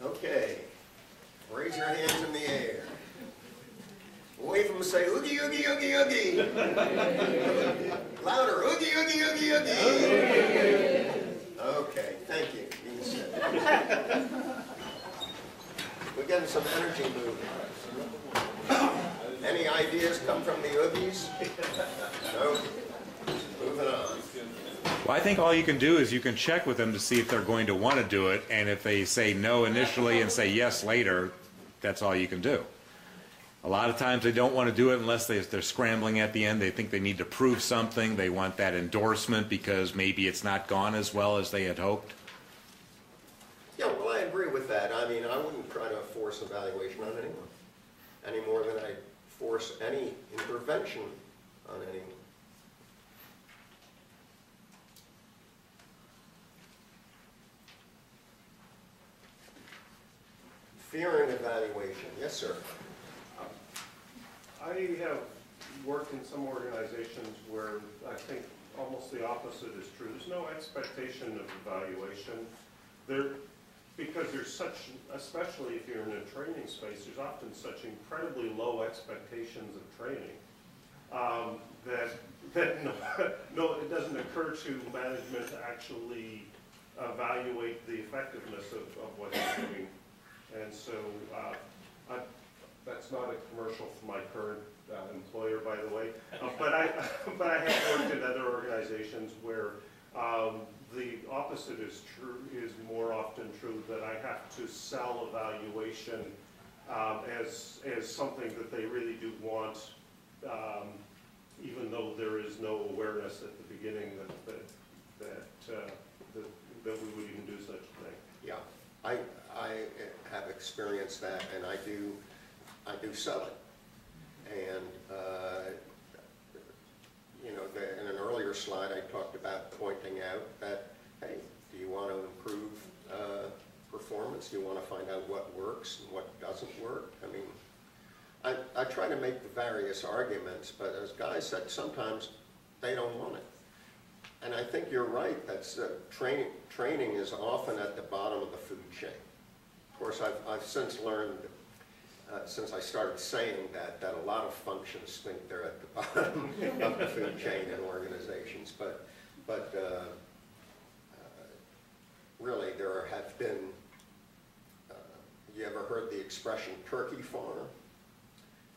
Okay. Raise your hands in the air. Wave them and say, oogie, oogie, oogie, oogie. Louder, oogie, oogie, oogie, oogie. Okay, thank you. You can sit. We're getting some energy moving. Any ideas come from the Oogies? No? Moving on. Well, I think all you can do is you can check with them to see if they're going to want to do it, and if they say no initially and say yes later, that's all you can do. A lot of times they don't want to do it unless they, they're scrambling at the end. They think they need to prove something. They want that endorsement because maybe it's not gone as well as they had hoped. Yeah, well, I agree with that. I mean, I wouldn't try to force evaluation on anyone, any more than I force any intervention on anyone. Fear evaluation, yes, sir. I have worked in some organizations where I think almost the opposite is true. There's no expectation of evaluation. There, because there's such, especially if you're in a training space, there's often such incredibly low expectations of training um, that, that no, no, it doesn't occur to management to actually evaluate the effectiveness of, of what you're doing. And so, uh, I, that's not a commercial for my current uh, employer, by the way. Uh, But I, but I have worked in other organizations where um, the opposite is true, is more often true, that I have to sell evaluation um, as, as something that they really do want, um, even though there is no awareness at the beginning that, that, that, uh, that that we would even do such a thing. Yeah, I, I have experienced that, and I do, I do sell it. And, uh, you know, the- in an earlier slide, I talked about pointing out that, hey, do you want to improve uh, performance? Do you want to find out what works and what doesn't work? I mean, I, I try to make the various arguments, but as Guy said, sometimes they don't want it. And I think you're right, that's, uh, training, training is often at the bottom of the food chain. Of course, I've, I've since learned, uh, since I started saying that, that a lot of functions think they're at the bottom of the food chain in organizations, but, but, uh, uh, really, there have been, uh, you ever heard the expression turkey farm?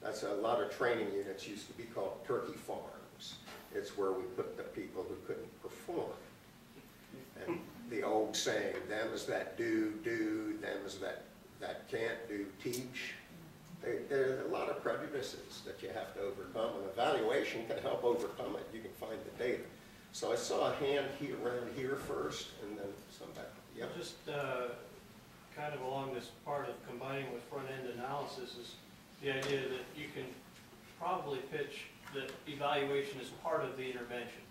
That's a lot of training units used to be called turkey farms. It's where we put the people who couldn't perform. The old saying, them's that do, do, them's that, that can't do, teach. There, there are a lot of prejudices that you have to overcome, and evaluation can help overcome it. You can find the data. So I saw a hand here, around here first, and then some back. Yep. Just uh, kind of along this part of combining with front-end analysis is the idea that you can probably pitch that evaluation is part of the intervention.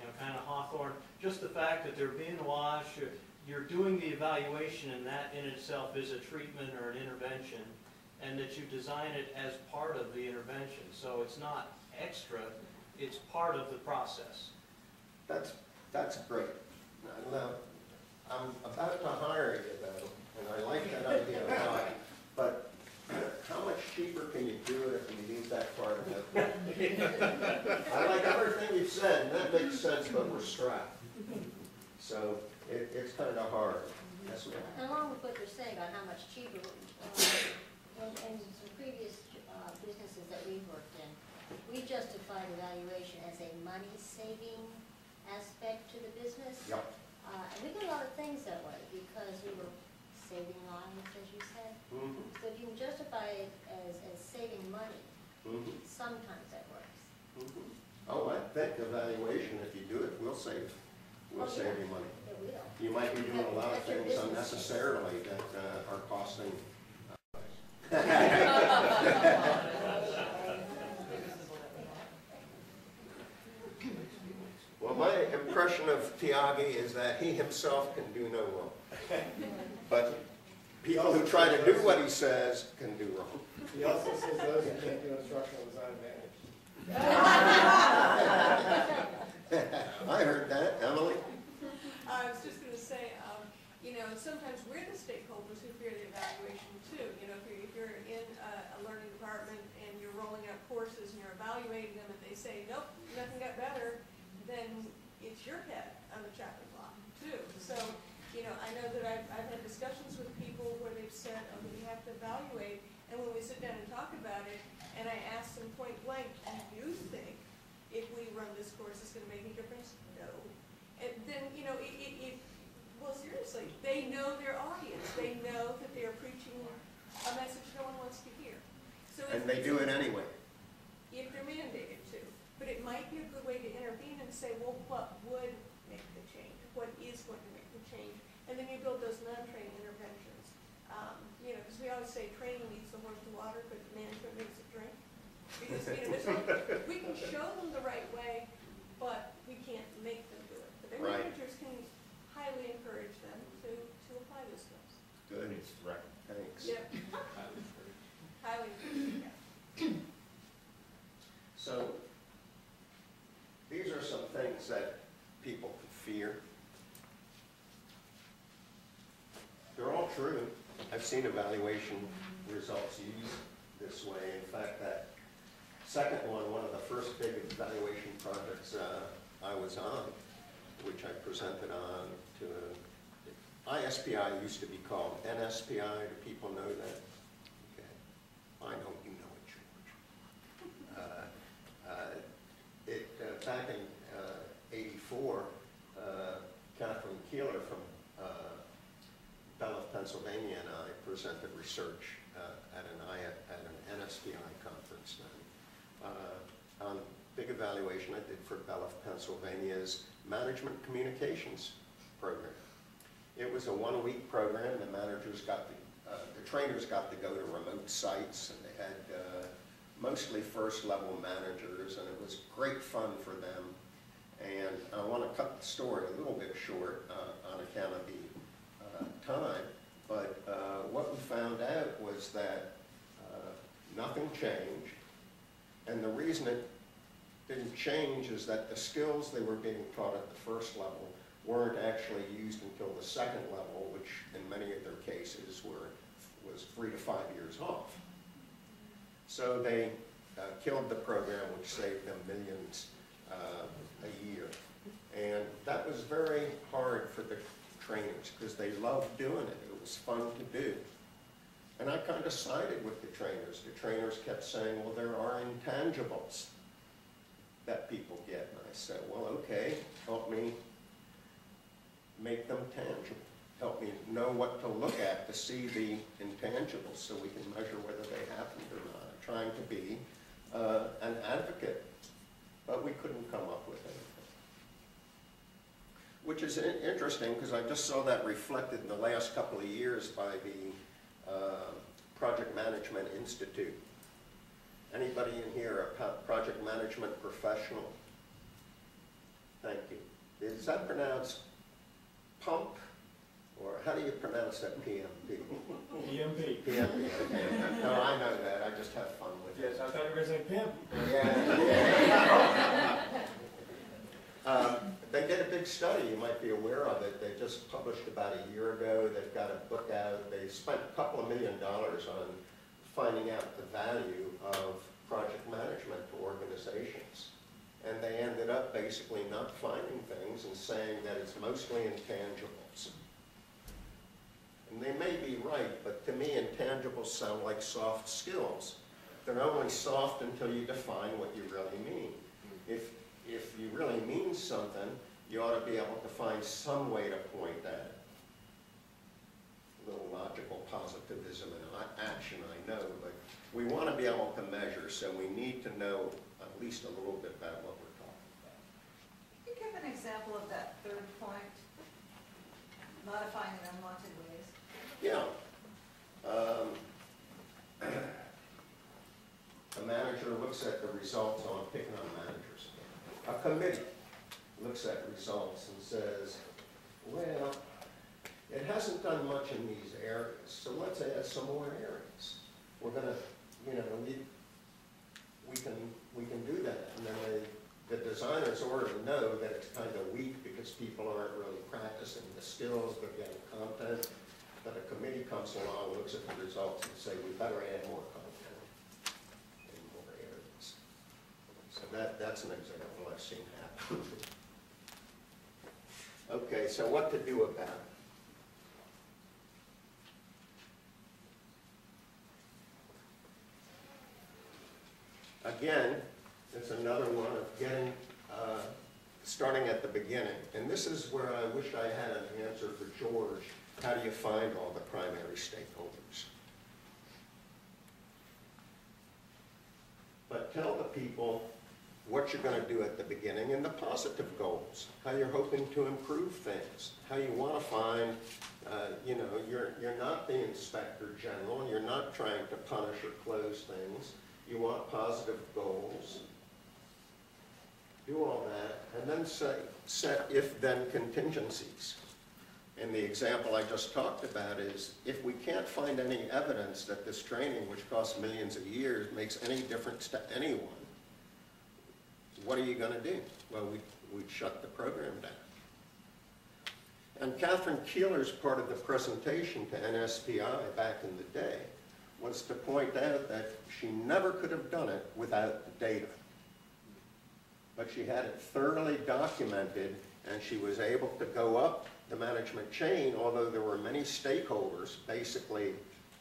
You know, kind of Hawthorne, just the fact that they're being washed, you're- you're doing the evaluation and that in itself is a treatment or an intervention, and that you design it as part of the intervention. So it's not extra, it's part of the process. That's, that's great. Now, I'm about to hire you though, and I like that idea a lot, but how much cheaper can you do it if you use that part of it? I like everything you've said, and that makes sense, but we're strapped. So it, it's kind of hard. Yes, ma'am? Along with what you're saying about how much cheaper, uh, in, in some previous uh, businesses that we've worked in, we justified evaluation as a money-saving aspect to the business. Yep. Uh, And we did a lot of things that way because we were saving lives, as you said. Mhm, So if you can justify it as, as saving money, mhm, sometimes that works. mhm. Oh, I think evaluation, if you do it, will save, will Oh, save yeah. you money. It will. You might be doing a lot of things unnecessarily that uh, are costing. Well, my impression of Thiagi is that he himself can do no wrong. But people who try to do what he says can do wrong. He also says those who can't do instructional design manage. I heard that, Emily? I was just gonna say, um, you know, sometimes we're the stakeholders who fear the evaluation too. You know, if you're, if you're in a, a learning department and you're rolling out courses and you're evaluating them and they say, nope, nothing got better, then it's your head on the chopping block too. So, you know, I know that I've, I've had discussions with people where they've said, oh, we have to evaluate, and when we sit down and talk about it, and I ask them point blank, do you think if we run this it's gonna make any difference? No. And then, you know, it, it, it, well, seriously, they know their audience, they know that they're preaching a message no one wants to hear. So And they do it anyway. if they're mandated to. But it might be a good way to intervene and say, well, what would make the change? What is going to make the change? And then you build those non-training interventions. Um, you know, because we always say training leads the horse to water, but management makes it drink. Because, you know, no- we can show them the right way, but we can't make them do it. But their Right. managers can highly encourage them to, to apply those skills. Good, Right. thanks. Yep, highly encourage, yeah. So, these are some things that people fear. They're all true. I've seen evaluation results used this way. In fact, that second one, one of the first big evaluation projects uh, I was on, which I presented on to ISPI used to be called NSPI. Do people know that? Okay. I know you know it, George. Uh, uh, It, uh, back in uh, eighty-four, uh, Catherine Keeler from uh, Bell of Pennsylvania, and I presented research at an I, at an NSPI. Uh, On a big evaluation I did for Bell of Pennsylvania's Management Communications Program. It was a one-week program, the managers got to, uh, the trainers got to go to remote sites, and they had uh, mostly first-level managers, and it was great fun for them. And I want to cut the story a little bit short uh, on account of the uh, time, but uh, what we found out was that uh, nothing changed, and the reason it didn't change is that the skills they were being taught at the first level weren't actually used until the second level, which in many of their cases were, was three to five years off. So they uh, killed the program, which saved them millions uh, a year. And that was very hard for the trainers, because they loved doing it. It was fun to do. And I kind of sided with the trainers. The trainers kept saying, well, there are intangibles that people get. And I said, well, okay, help me make them tangible. Help me know what to look at to see the intangibles so we can measure whether they happened or not. I'm trying to be uh, an advocate, but we couldn't come up with anything. Which is interesting because I just saw that reflected in the last couple of years by the uh, Project Management Institute. Anybody in here a project management professional? Thank you. Is that pronounced pump, or how do you pronounce that PMP? EMP. PMP, okay. No, I know that, I just have fun with it. Yes, I thought you were gonna say pimp. Yeah. Um, They did a big study, you might be aware of it, they just published about a year ago, they've got a book out, they spent a couple of million dollars on finding out the value of project management to organizations. And they ended up basically not finding things and saying that it's mostly intangibles. And they may be right, but to me, intangibles sound like soft skills. They're only soft until you define what you really mean. If, if you really mean something, you ought to be able to find some way to point at it. A little logical positivism and action, I know, but we want to be able to measure, so we need to know at least a little bit about what we're talking about. Can you give an example of that third point? Modifying in unwanted ways? Yeah. Um, A manager looks at the results on, picking on managers. A committee looks at results and says, well, it hasn't done much in these areas, so let's add some more areas. We're gonna, you know, we, we can, we can do that. And then they, the designers already know that it's kind of weak because people aren't really practicing the skills, they're getting content. But a committee comes along, looks at the results and say, we better add more content in more areas. So that, that's an example I've seen happen. Okay, so what to do about it? Again, it's another one of getting, uh, starting at the beginning. And this is where I wish I had an answer for George. How do you find all the primary stakeholders? But tell the people what you're going to do at the beginning and the positive goals, how you're hoping to improve things, how you want to find, uh, you know, you're, you're not the inspector general, you're not trying to punish or close things. You want positive goals. Do all that, and then say, set if-then contingencies. And the example I just talked about is, if we can't find any evidence that this training, which costs millions of years, makes any difference to anyone, what are you going to do? Well, we, we'd shut the program down. And Catherine Keeler's part of the presentation to NSPI back in the day was to point out that she never could have done it without the data. But she had it thoroughly documented, and she was able to go up the management chain, although there were many stakeholders, basically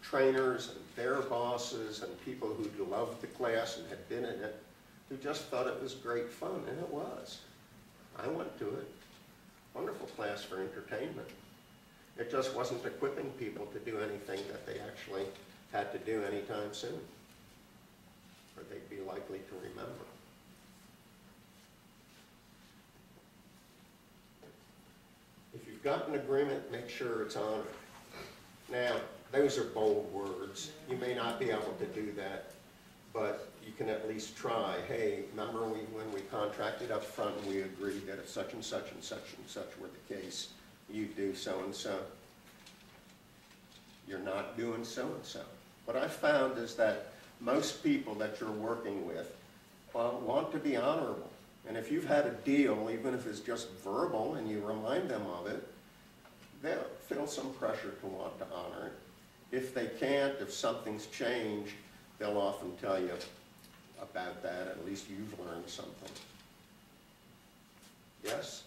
trainers and their bosses and people who loved the class and had been in it, who just thought it was great fun, and it was. I went to it. Wonderful class for entertainment. It just wasn't equipping people to do anything that they actually had to do anytime soon, or they'd be likely to remember. If you've got an agreement, make sure it's honored. Now, those are bold words. You may not be able to do that, but you can at least try. Hey, remember we, when we contracted up front and we agreed that if such and such and such and such were the case, you'd do so and so. You're not doing so and so. What I've found is that most people that you're working with well, want to be honorable. And if you've had a deal, even if it's just verbal and you remind them of it, they'll feel some pressure to want to honor it. If they can't, if something's changed, they'll often tell you about that. At least you've learned something. Yes?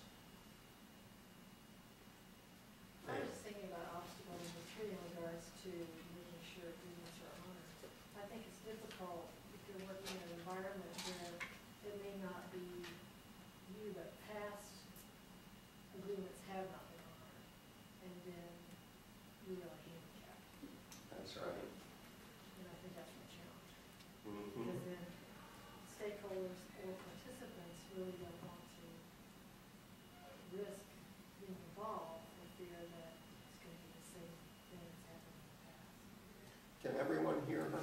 I was just thinking about obstacle number three in regards to making sure agreements are honored. I think it's difficult if you're working in an environment where it may not be you, but past agreements have not been honored. And then you're really handicapped. That's right. And I think that's a challenge. Mhm. Because then stakeholders or participants really don't want to risk being involved for fear that it's going to be the same thing that's happened in the past. Can everyone hear her?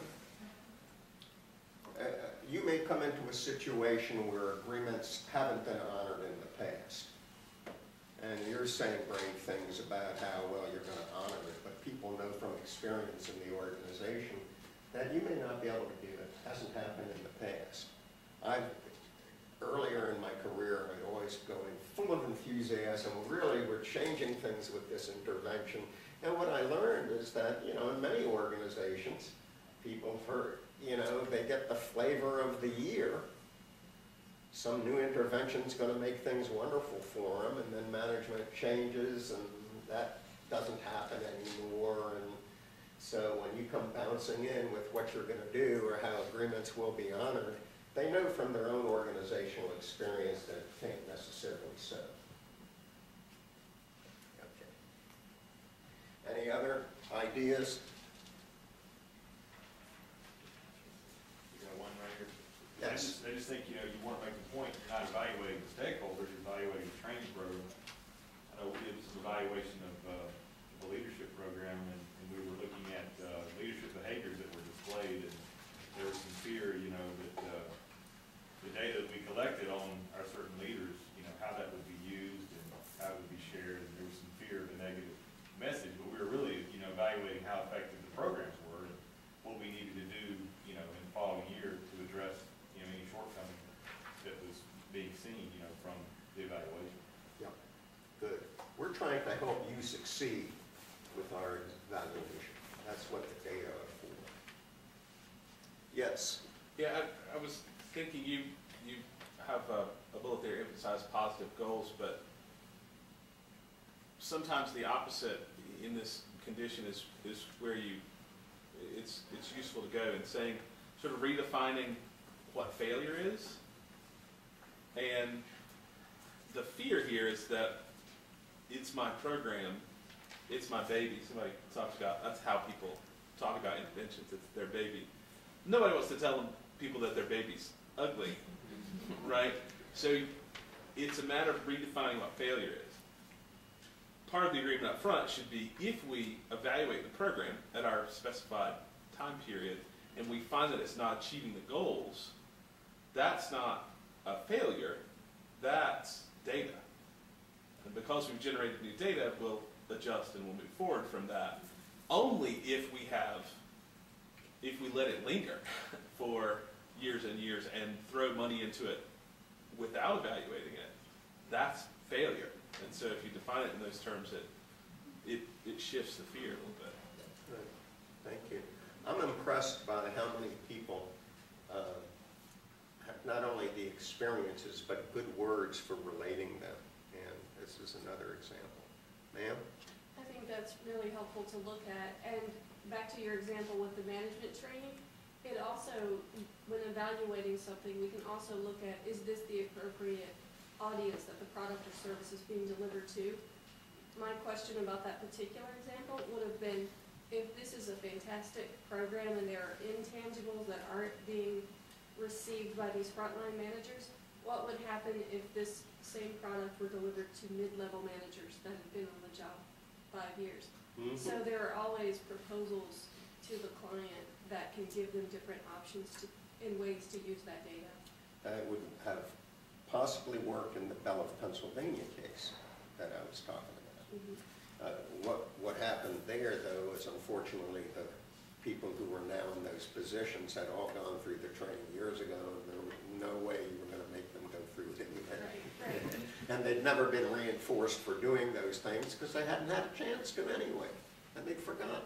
Uh, You may come into a situation where agreements haven't been honored in the past. And you're saying great things about how well you're going to honor it, but people know from experience in the organization that you may not be able to do it. It Hasn't happened in the past. I, earlier in my career, I'd always go in full of enthusiasm, really, we're changing things with this intervention. And what I learned is that, you know, in many organizations, people for, you know, they get the flavor of the year. Some new intervention's gonna make things wonderful for them, and then management changes, and that doesn't happen anymore. And so when you come bouncing in with what you're gonna do, or how agreements will be honored, they know from their own organizational experience that it can't necessarily so. Okay. Any other ideas? You got one right here? I Yes. just, I just think, you know, you want to make a point, you're not evaluating the stakeholders, you're evaluating the training program. I know we did some evaluation of, uh, the leadership program, and, and we were looking at, uh, leadership behaviors that were displayed, and there was some fear, you know, that, uh, the data that we collected on our certain leaders, you know, how that would be used and how it would be shared, and there was some fear of a negative message, but we were really, you know, evaluating how effective the programs were and what we needed to do, you know, in the following year to address, you know, any shortcoming that was being seen, you know, from the evaluation. Yep, good. We're trying to help you succeed with our evaluation. That's what the data are for. Yes, Yeah, I, I was thinking you, you have uh, a, a bullet there, emphasize positive goals, but sometimes the opposite in this condition is, is where you, it's, it's useful to go and saying, sort of redefining what failure is. And the fear here is that it's my program, it's my baby. Somebody talks about, that's how people talk about interventions, it's their baby. Nobody wants to tell them, people that their baby's ugly, right? So it's a matter of redefining what failure is. Part of the agreement up front should be if we evaluate the program at our specified time period and we find that it's not achieving the goals, that's not a failure, that's data. And because we've generated new data, we'll adjust and we'll move forward from that. Only if we have, if we let it linger for years and years and throw money into it without evaluating it, that's failure. And so if you define it in those terms, it, it, it shifts the fear a little bit. Thank you. I'm impressed by how many people uh, have not only the experiences, but good words for relating them. And this is another example. Ma'am? That's really helpful to look at. And back to your example with the management training, it also, when evaluating something, we can also look at, is this the appropriate audience that the product or service is being delivered to? My question about that particular example would have been, if this is a fantastic program and there are intangibles that aren't being received by these frontline managers, what would happen if this same product were delivered to mid-level managers that have been on the job five years? So there are always proposals to the client that can give them different options to, and ways to use that data. That would have possibly worked in the Bell of Pennsylvania case that I was talking about. Uh, What, what happened there, though, is unfortunately the people who were now in those positions had all gone through the training years ago, and there was no way you were going to make them go through it anyway. And they'd never been reinforced for doing those things because they hadn't had a chance to anyway, and they'd forgotten.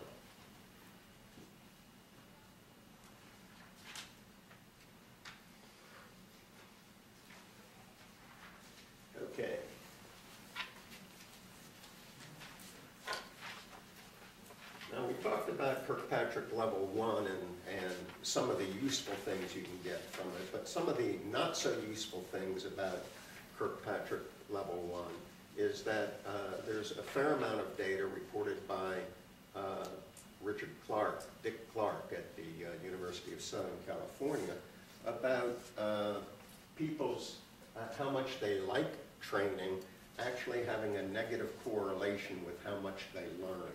Okay. Now, we talked about Kirkpatrick Level One and, and some of the useful things you can get from it, but some of the not so useful things about Kirkpatrick Level One is that uh, there's a fair amount of data reported by uh, Richard Clark, Dick Clark at the uh, University of Southern California about uh, people's, uh, how much they like training actually having a negative correlation with how much they learn.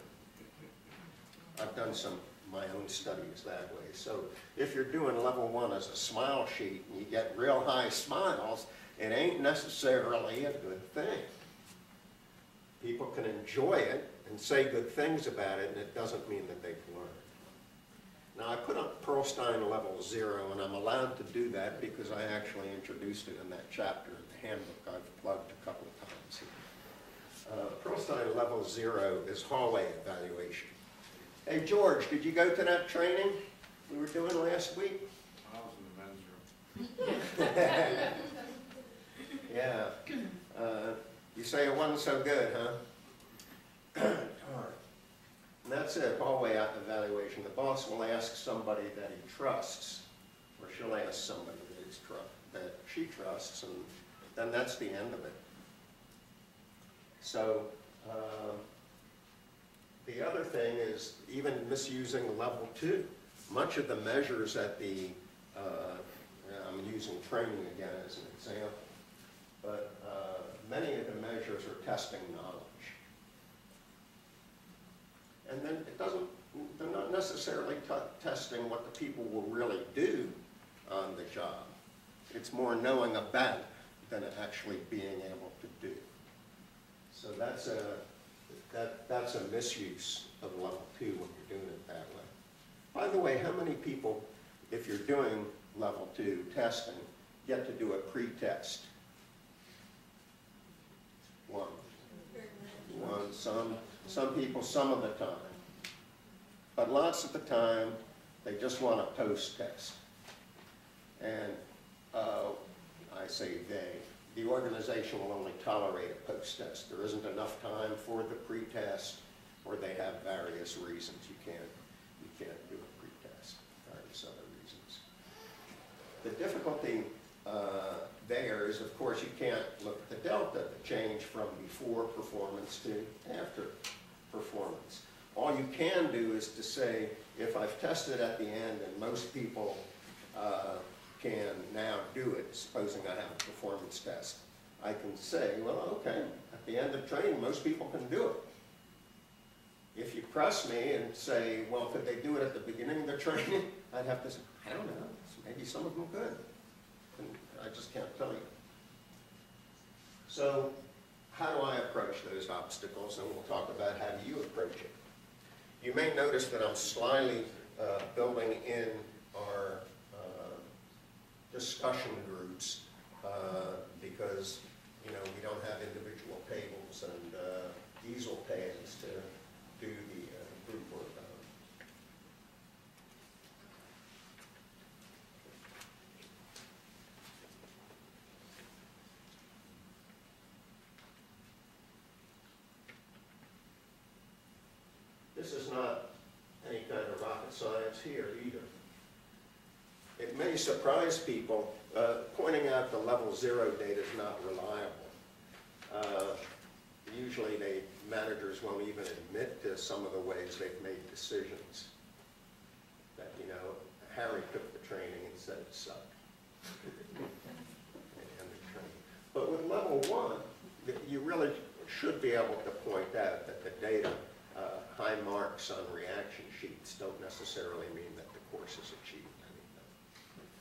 I've done some, my own studies that way. So if you're doing level one as a smile sheet and you get real high smiles, it ain't necessarily a good thing. People can enjoy it and say good things about it, and it doesn't mean that they've learned. Now, I put up Pearlstein level zero, and I'm allowed to do that because I actually introduced it in that chapter in the handbook I've plugged a couple of times here. Uh, Pearlstein level zero is hallway evaluation. Hey, George, did you go to that training we were doing last week? I was in the men's room. Yeah. Uh, You say it wasn't so good, huh? Darn. And that's it, hallway out evaluation. The boss will ask somebody that he trusts, or she'll ask somebody that he's tru, that she trusts, and then that's the end of it. So, uh, the other thing is even misusing level two. Much of the measures at the, uh, I'm using training again as an example, but uh, many of the measures are testing knowledge. And then it doesn't, they're not necessarily testing what the people will really do on the job. It's more knowing about than actually being able to do. So that's a, that, that's a misuse of level two when you're doing it that way. By the way, how many people, if you're doing level two testing, get to do a pre-test? One. One, some, some people some of the time. But lots of the time, they just want a post-test. And uh, I say they, the organization will only tolerate a post-test. There isn't enough time for the pre-test, or they have various reasons you can't, you can't do a pre-test, various other reasons. The difficulty uh, there is, of course, you can't look at the delta, the change from before performance to after performance. All you can do is to say, if I've tested at the end and most people uh, can now do it, supposing I have a performance test, I can say, well, okay, at the end of training, most people can do it. If you press me and say, well, could they do it at the beginning of their training? I'd have to say, I don't know, maybe some of them could. I just can't tell you. So how do I approach those obstacles? And we'll talk about how do you approach it. You may notice that I'm slyly uh, building in our uh, discussion groups uh, because, you know, we don't have individual tables and uh, easel pads to do the uh, group work on. This is not any kind of rocket science here either. It may surprise people, uh, pointing out the level zero data is not reliable. Uh, usually they, managers won't even admit to some of the ways they've made decisions. That, you know, Harry took the training and said it sucked. But with level one, you really should be able to point out that the data, uh, high marks on reaction sheets don't necessarily mean that the course has achieved anything.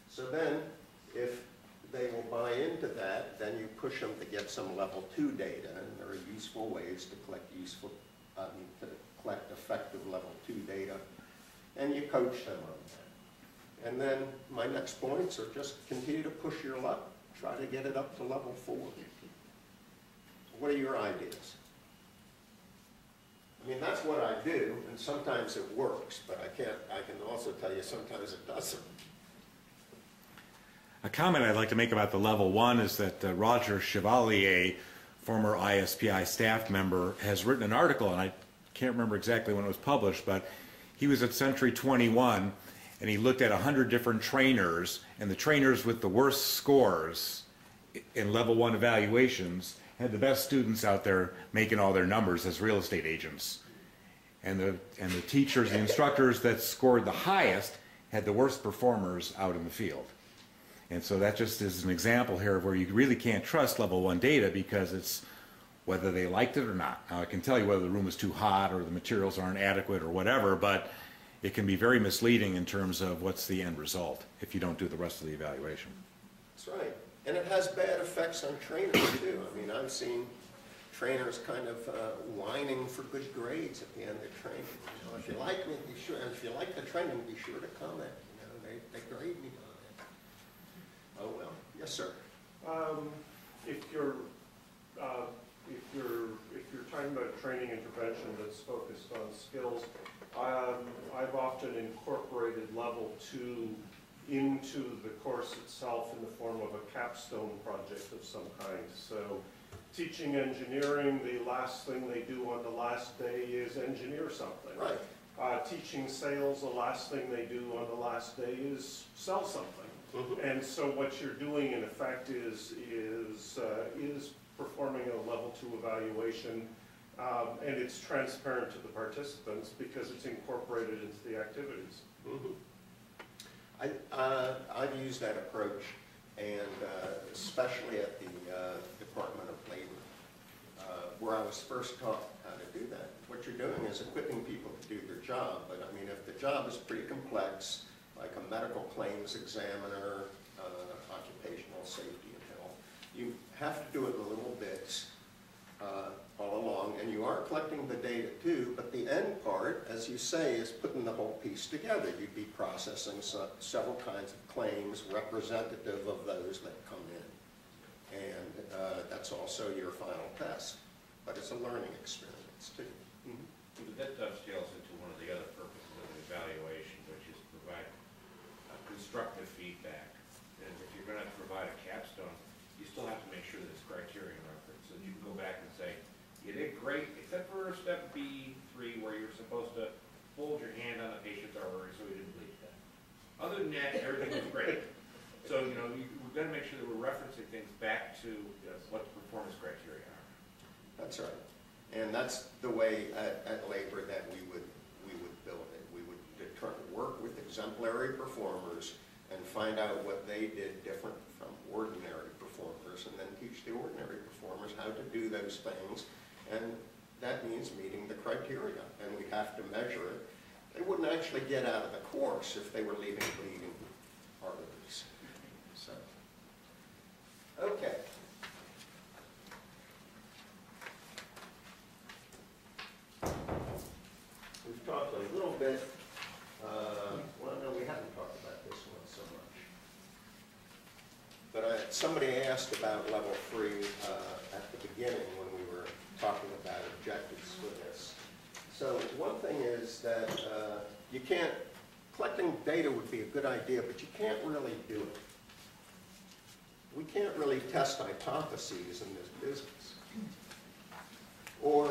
So then, if they will buy into that, then you push them to get some level two data, and there are useful ways to collect useful, mean, to collect effective level two data, and you coach them on that. And then my next points are just continue to push your luck, try to get it up to level four. What are your ideas? I mean, that's what I do, and sometimes it works, but I can't, I can also tell you sometimes it doesn't. A comment I'd like to make about the level one is that uh, Roger Chevalier, former ISPI staff member, has written an article, and I can't remember exactly when it was published, but he was at Century 21, and he looked at 100 different trainers, and the trainers with the worst scores in level one evaluations had the best students out there making all their numbers as real estate agents. And the, and the teachers, the instructors that scored the highest had the worst performers out in the field. And so that just is an example here of where you really can't trust level one data because it's whether they liked it or not. Now I can tell you whether the room is too hot or the materials aren't adequate or whatever, but it can be very misleading in terms of what's the end result if you don't do the rest of the evaluation. That's right. And it has bad effects on trainers too. I mean, I've seen trainers kind of uh, whining for good grades at the end of training. You know, if you like me, be sure, if you like the training, be sure to comment. You know, they, they grade me on it. Oh, well. Yes, sir. Um, if you're, uh, if you're, if you're talking about training intervention that's focused on skills, um, I've often incorporated level two into the course itself in the form of a capstone project of some kind. So teaching engineering, the last thing they do on the last day is engineer something. Right. Uh, teaching sales, the last thing they do on the last day is sell something. And so what you're doing in effect is, is, uh, is performing a level two evaluation. Um, and it's transparent to the participants because it's incorporated into the activities. Mhm. I, uh, I've used that approach, and uh, especially at the uh, Department of Labor, uh, where I was first taught how to do that. What you're doing is equipping people to do their job, but I mean, if the job is pretty complex, like a medical claims examiner, uh, occupational safety and health, you have to do it in little bits uh, all along, and you are collecting the data too, but the end part, as you say, is putting the whole piece together. You'd be processing se- several kinds of claims representative of those that come in. And uh, that's also your final test, but it's a learning experience too. Mhm. But That dovetails into one of the other purposes of the evaluation, which is provide uh, constructive hold your hand on the patient's artery so he didn't bleed. Other than that, everything was great. So, you know, you, we've got to make sure that we're referencing things back to yes. what the performance criteria are. That's right. And that's the way at, at labor that we would, we would build it. We would work with exemplary performers and find out what they did different from ordinary performers and then teach the ordinary performers how to do those things. And that means meeting the criteria. And we have to measure it they wouldn't actually get out of the course if they were leaving bleeding arteries. So, okay. We've talked a little bit, uh, well, no, we haven't talked about this one so much. But I, somebody asked about level three uh, at the beginning when we were talking about objectives for this. So one thing is that uh, you can't, collecting data would be a good idea, but you can't really do it. We can't really test hypotheses in this business. Or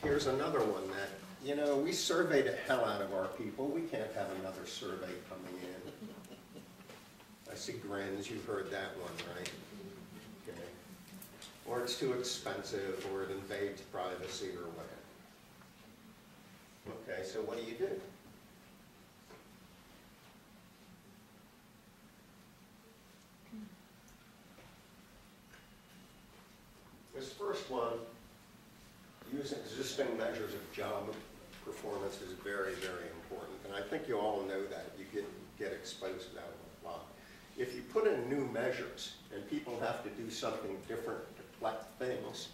here's another one that, you know, we survey the hell out of our people. We can't have another survey coming in. I see grins, you've heard that one, right? Okay. Or it's too expensive, or it invades privacy, or whatever. Okay, so what do you do? This first one, use existing measures of job performance is very, very important. And I think you all know that. You get, get exposed to that a lot. If you put in new measures and people have to do something different to collect things,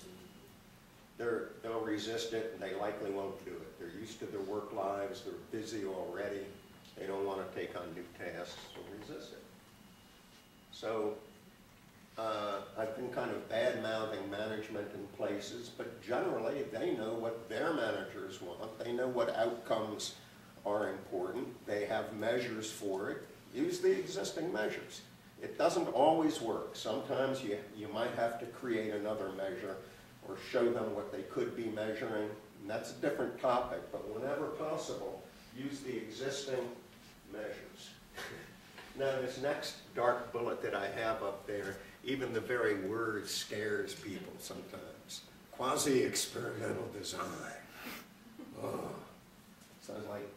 they're, they'll resist it and they likely won't do it. They're used to their work lives, they're busy already, they don't want to take on new tasks, so resist it. So uh, I've been kind of bad-mouthing management in places, but generally, they know what their managers want. They know what outcomes are important. They have measures for it. Use the existing measures. It doesn't always work. Sometimes you, you might have to create another measure or show them what they could be measuring, and that's a different topic, but whenever possible, use the existing measures. now, this next dark bullet that I have up there even the very word scares people sometimes. Quasi-experimental design. Oh, sounds like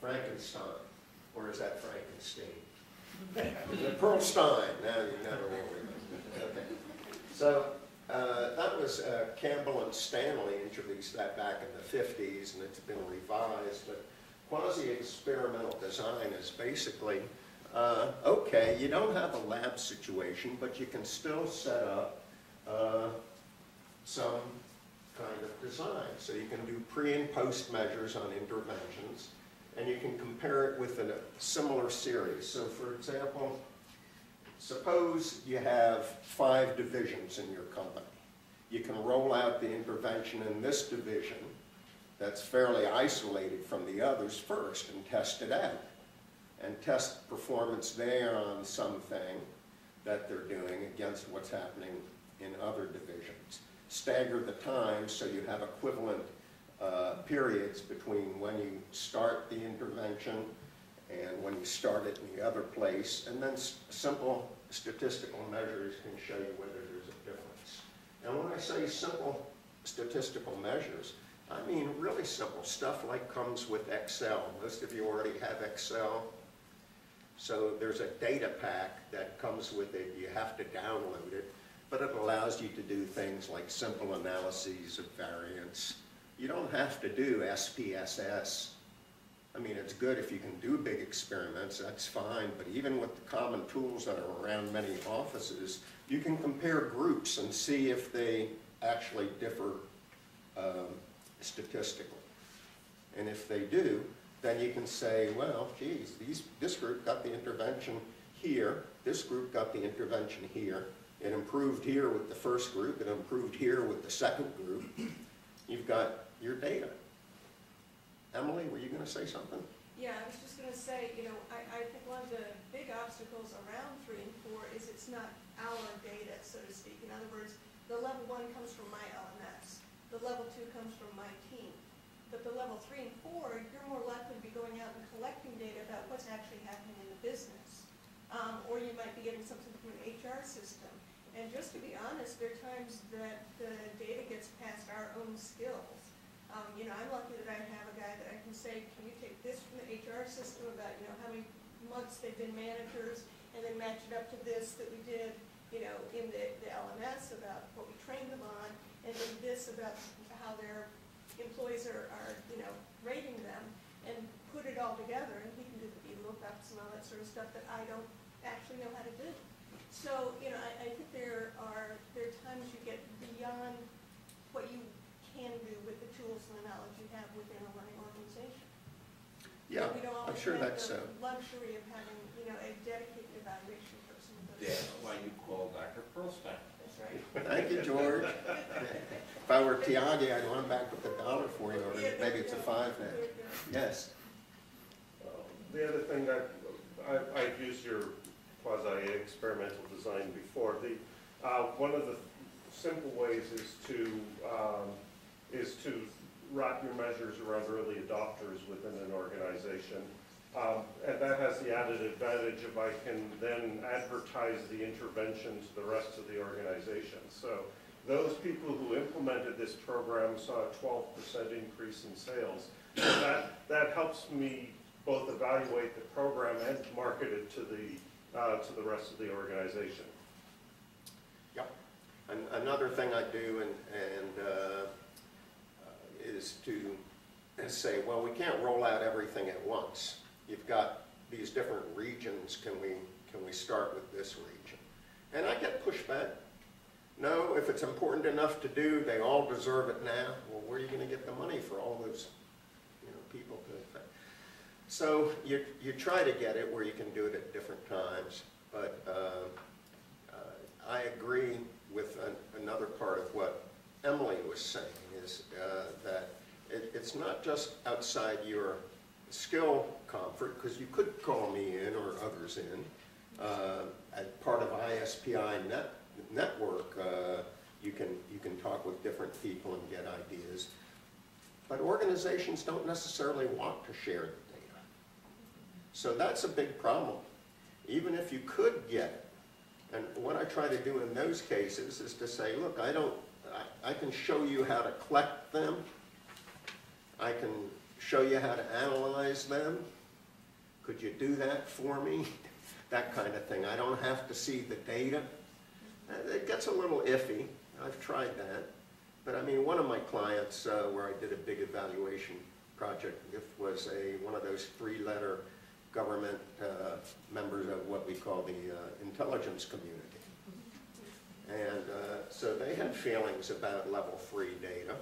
Frankenstein. Or is that Frankenstein? Is it Pearlstein? Now you never will Okay. So uh, that was uh, Campbell and Stanley introduced that back in the 50s, and it's been revised. But quasi-experimental design is basically uh, okay, you don't have a lab situation, but you can still set up uh, some kind of design. So you can do pre and post measures on interventions, and you can compare it with a similar series. So for example, suppose you have five divisions in your company. You can roll out the intervention in this division that's fairly isolated from the others first and test it out and test performance there on something that they're doing against what's happening in other divisions. Stagger the time so you have equivalent uh, periods between when you start the intervention and when you start it in the other place, and then simple statistical measures can show you whether there's a difference. And when I say simple statistical measures, I mean really simple stuff like comes with Excel. Most of you already have Excel. So there's a data pack that comes with it. You have to download it, but it allows you to do things like simple analyses of variance. You don't have to do SPSS. I mean, it's good if you can do big experiments, that's fine, but even with the common tools that are around many offices, you can compare groups and see if they actually differ um, statistically. And if they do, then you can say, well, geez, these, this group got the intervention here, this group got the intervention here, it improved here with the first group, it improved here with the second group. You've got your data. Emily, were you going to say something? Yeah, I was just gonna say, you know, I, I think one of the big obstacles around three and four is it's not our data, so to speak. In other words, the level one comes from my LMS, the level two comes from my team. But the level three and four, you're more likely to be going out and collecting data about what's actually happening in the business. Um, or you might be getting something from an HR system. And just to be honest, there are times that the data gets past our own skills. Um, you know, I'm lucky that I have a guy that I can say, can you take this from the HR system about, you know, how many months they've been managers, and then match it up to this that we did, you know, in the, the LMS about what we trained them on, and then this about how their employees are, are, you know, rating them, and put it all together, and he can do the lookups and all that sort of stuff that I don't actually know how to do. So, you know, I, I think there are, there are times you get beyond what you can do with the tools and the knowledge you have within a learning organization. Yeah, We don't I'm always sure have that's the so. luxury of having, you know, a dedicated evaluation person. who does That's why you call Dr. Pearlstein. That's right. Thank you, George. If I were Thiagi, I'd want him back with a dollar for you, or maybe it's a five now. Yes. Um, The other thing that, I, I've used your quasi-experimental design before. The, uh, one of the simple ways is to, um, is to wrap your measures around early adopters within an organization. Um, and that has the added advantage of I can then advertise the intervention to the rest of the organization. So those people who implemented this program saw a twelve percent increase in sales. And that, that helps me both evaluate the program and market it to the, uh, to the rest of the organization. Yep. An- Another thing I do and, and, uh, is to say, well, we can't roll out everything at once. You've got these different regions, can we, can we start with this region? And I get pushback. No, if it's important enough to do, they all deserve it now. Well, where are you gonna get the money for all those, you know, people to So you, you try to get it where you can do it at different times, but uh, uh, I agree with an- another part of what Emily was saying, is uh, that it, it's not just outside your skill comfort, because you could call me in or others in. Uh, As part of ISPI net, network, uh, you can, you can talk with different people and get ideas. But organizations don't necessarily want to share the data. So that's a big problem. Even if you could get it, and what I try to do in those cases is to say, look, I don't, I, can show you how to collect them. I can show you how to analyze them. Could you do that for me? That kind of thing. I don't have to see the data. Uh, It gets a little iffy. I've tried that. But I mean, one of my clients uh, where I did a big evaluation project was a, one of those three-letter government uh, members of what we call the uh, intelligence community. And uh, so they had feelings about level three data,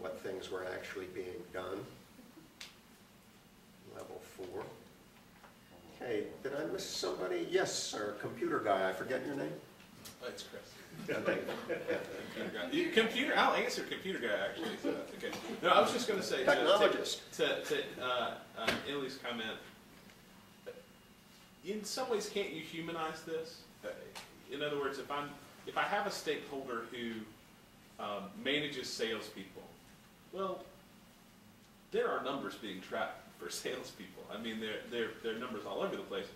what things were actually being done. Level four. Okay, did I miss somebody? Yes, sir, computer guy, I forget your name? It's Chris. Computer guy. You- Computer, I'll answer computer guy actually, so that's okay. No, I was just gonna say. to- to- Technologist. To, to, uh, uh, Emily's comment, in some ways, can't you humanize this? Uh, In other words, if I'm, if I have a stakeholder who, um, manages salespeople, well, there are numbers being tracked for salespeople. I mean, there, there, there are numbers all over the place.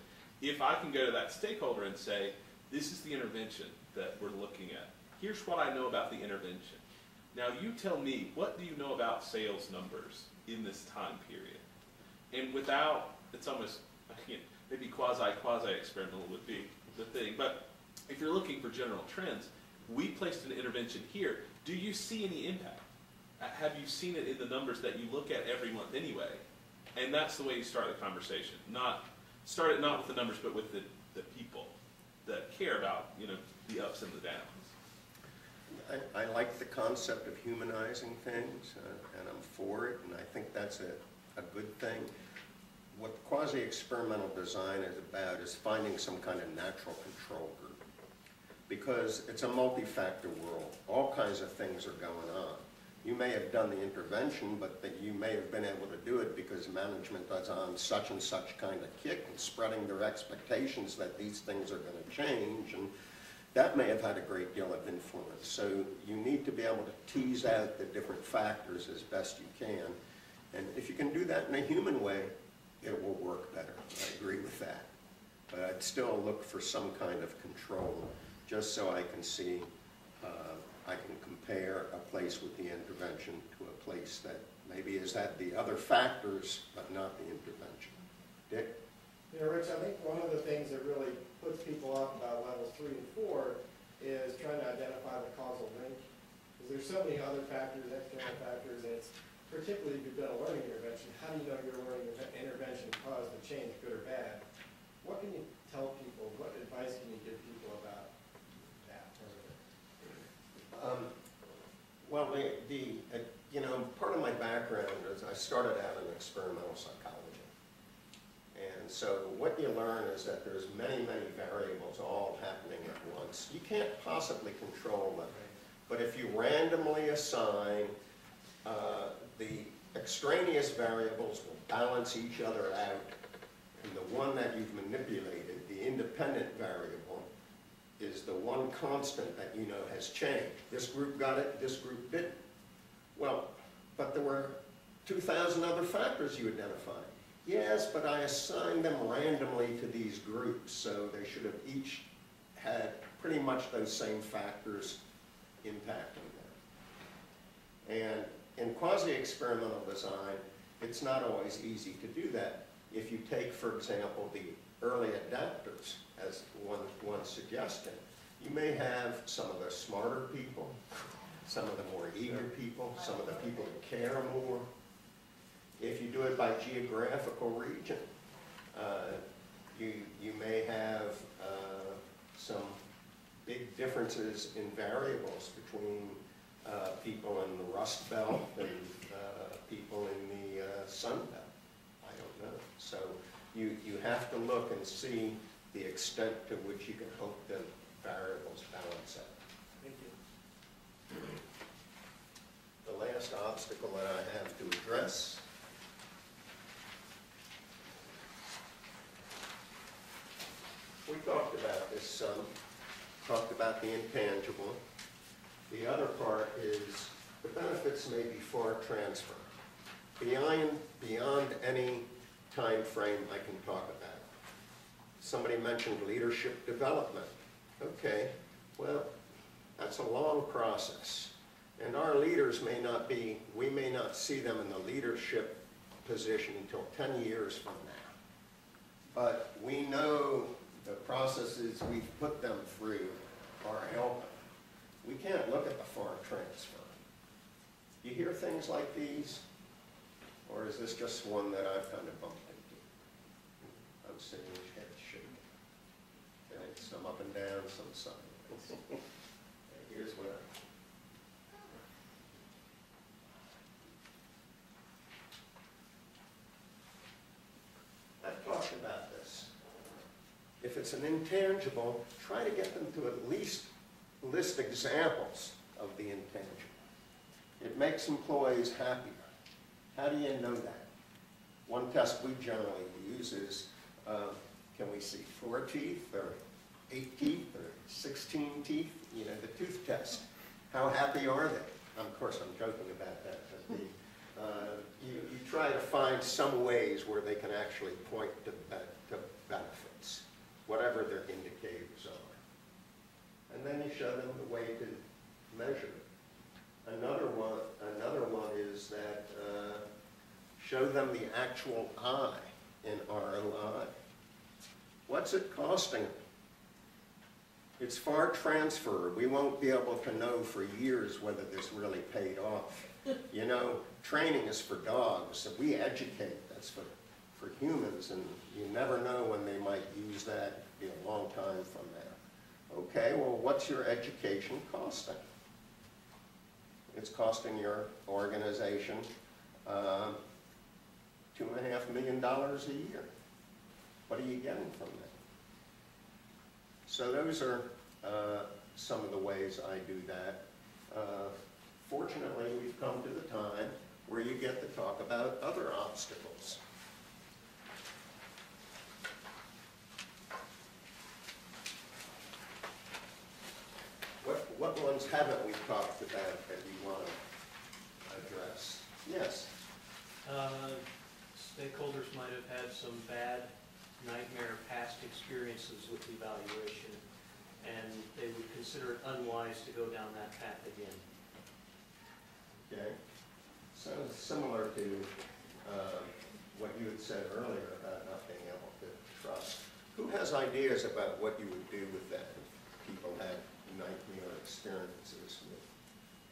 If I can go to that stakeholder and say, this is the intervention that we're looking at. Here's what I know about the intervention. Now you tell me, what do you know about sales numbers in this time period? And without, it's almost, know, maybe quasi, quasi-experimental would be the thing, but if you're looking for general trends, we placed an intervention here. Do you see any impact? Uh, Have you seen it in the numbers that you look at every month anyway? And that's the way you start the conversation. Not, start it not with the numbers, but with the, the people that care about, you know, the ups and the downs. I, I like the concept of humanizing things, uh, and I'm for it, and I think that's a, a good thing. What quasi-experimental design is about is finding some kind of natural control group. Because it's a multi-factor world. All kinds of things are going on. You may have done the intervention, but that you may have been able to do it because management is on such and such kind of kick and spreading their expectations that these things are going to change. And that may have had a great deal of influence. So you need to be able to tease out the different factors as best you can. And if you can do that in a human way, it will work better. I agree with that. but I'd still look for some kind of control, just so I can see, uh, I can compare a place with the intervention to a place that maybe is at the other factors, but not the intervention. Dick? You know, Rich, I think one of the things that really puts people off about levels three and four is trying to identify the causal link. Because there's so many other factors, external factors, and it's particularly if you've done a learning intervention, how do you know your learning intervention caused the change, good or bad? What can you tell people, what advice can you give people about that? Um, Well, the, the, uh, you know, part of my background is I started out in experimental psychology. And so what you learn is that there's many, many variables all happening at once. You can't possibly control them. But if you randomly assign, uh, the extraneous variables will balance each other out. And the one that you've manipulated, the independent variable, is the one constant that you know has changed. This group got it, this group didn't. Well, but there were 2,000 other factors you identified. Yes, but I assigned them randomly to these groups, so they should have each had pretty much those same factors impacting them. And in quasi-experimental design, it's not always easy to do that. If you take, for example, the early adapters, as one, one suggested, you may have some of the smarter people, some of the more eager people, some of the people who care more. If you do it by geographical region, uh, you, you may have uh, some big differences in variables between uh, people in the Rust Belt and uh, people in the uh, Sun Belt. I don't know. So you, you have to look and see the extent to which you can hope the variables balance out. Thank you. The last obstacle that I have to address we talked about this some, talked about the intangible. The other part is the benefits may be far transfer. Beyond, beyond any time frame I can talk about. Somebody mentioned leadership development. Okay, well, that's a long process. And our leaders may not be, we may not see them in the leadership position until 10 years from now. But we know the processes we've put them through are helping. We can't look at the far transfer. You hear things like these? Or is this just one that I've kind of bumped into? I'm. Okay, some up and down, some sideways. Okay, Here's I I've talked about this. If it's an intangible, try to get them to at least list examples of the intangible. It makes employees happier. How do you know that? One test we generally use is, uh, can we see four teeth, or eight teeth, or 16 teeth? You know, the tooth test. How happy are they? Of course, I'm joking about that, the, uh, you, you try to find some ways where they can actually point to, be- to benefits, whatever their indicators are. And then you show them the way to measure it. Another one, another one is that uh, show them the actual I in ROI. What's it costing? It's far transfer. We won't be able to know for years whether this really paid off. You know, training is for dogs. We educate, that's for, for humans, and you never know when they might use that. Be a long time from now. Okay, well, what's your education costing? It's costing your organization uh, two and a half million dollars a year. What are you getting from that? So those are uh, some of the ways I do that. Uh, Fortunately, we've come to the time where you get to talk about other obstacles. What, what ones haven't we talked about that you want to address? Yes? Uh, Stakeholders might have had some bad nightmare past experiences with evaluation, and they would consider it unwise to go down that path again. Okay, so similar to uh, what you had said earlier about not being able to trust. Who has ideas about what you would do with that if people had nightmare experiences with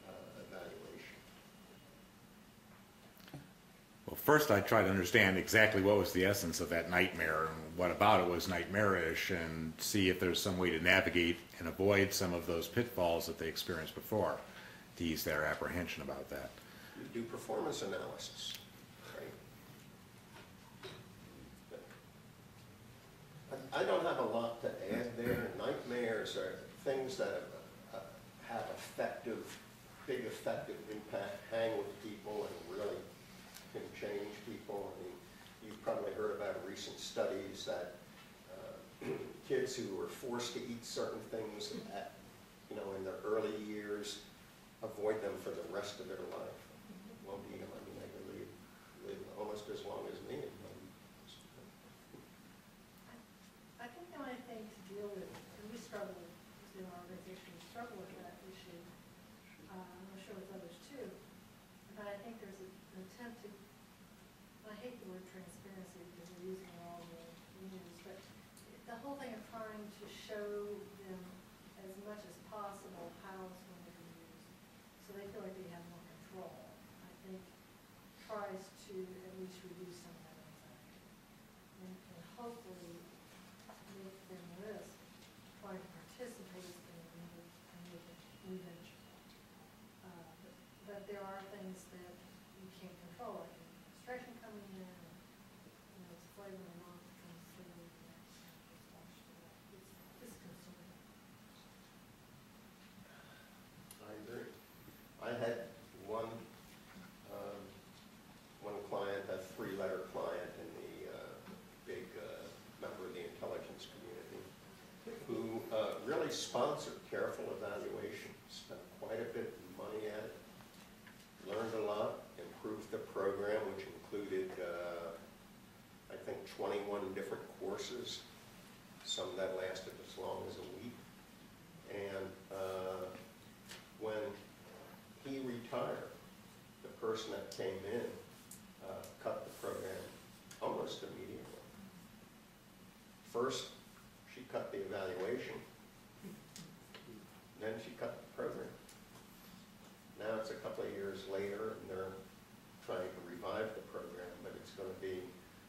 uh, evaluation? Well, first I tried to understand exactly what was the essence of that nightmare and what about it was nightmarish and see if there's some way to navigate and avoid some of those pitfalls that they experienced before to ease their apprehension about that. Do performance analysis? I don't have a lot to add there. Nightmares are things that uh, have effective, big effective impact, hang with people and really can change people. I mean, you've probably heard about recent studies that uh, kids who were forced to eat certain things at, you know, in their early years, avoid them for the rest of their life. Well, you know, I mean, they can live, live almost as long as me. and, um, I think the only thing to deal with, and we struggle, in our organization, we struggle with that issue, uh, I'm not sure with others too, but I think there's a- an attempt to, I hate the word transparency because we're using it all in the news, but the whole thing of trying to show them as much as possible how it's going to be used, so they feel like they have more control, I think tries to at least reduce some of that anxiety. And, and hopefully make them risk trying to participate in the intervention. Uh, but, but there are things that you can't control, like administration coming in, and, you know, it's flavor or not comes through, and just watch for that. It's disconcerting. I agree. I had one, um, one client, a three-letter client in the uh, big uh, member of the intelligence community, who uh, really sponsored careful evaluation, spent quite a bit of money at it, learned a lot, improved the program, which included, uh, I think, 21 different courses, some that lasted as long as a week. And uh, when he retired, the person that came in uh, cut the program almost immediately. First, she cut the evaluation, then she cut the program. Now it's a couple of years later, and they're trying to revive the program, but it's going to be,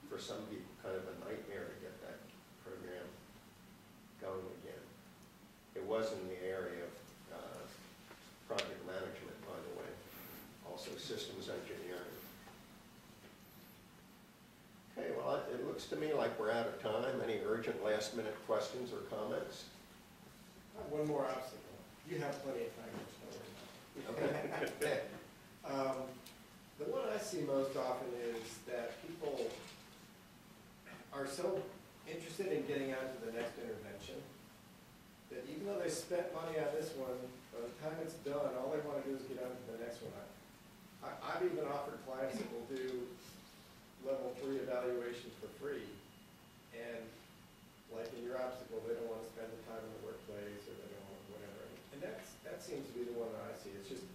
for some people, kind of a nightmare to get that program going again. It was in the area of uh, project management, by the way, also systems engineering. Okay, well, it- it looks to me like we're out of time. Any urgent last-minute questions or comments? One more obstacle. You have plenty of time, just don't worry about it. Okay. Um, The one I see most often is that people are so interested in getting out to the next intervention, that even though they spent money on this one, by the time it's done, all they want to do is get on to the next one. I, I've even offered clients that will do level three evaluations for free, and like in your obstacle, they don't want to spend the time in the workplace, or they don't want whatever. And that's, that seems to be the one that I see, it's just,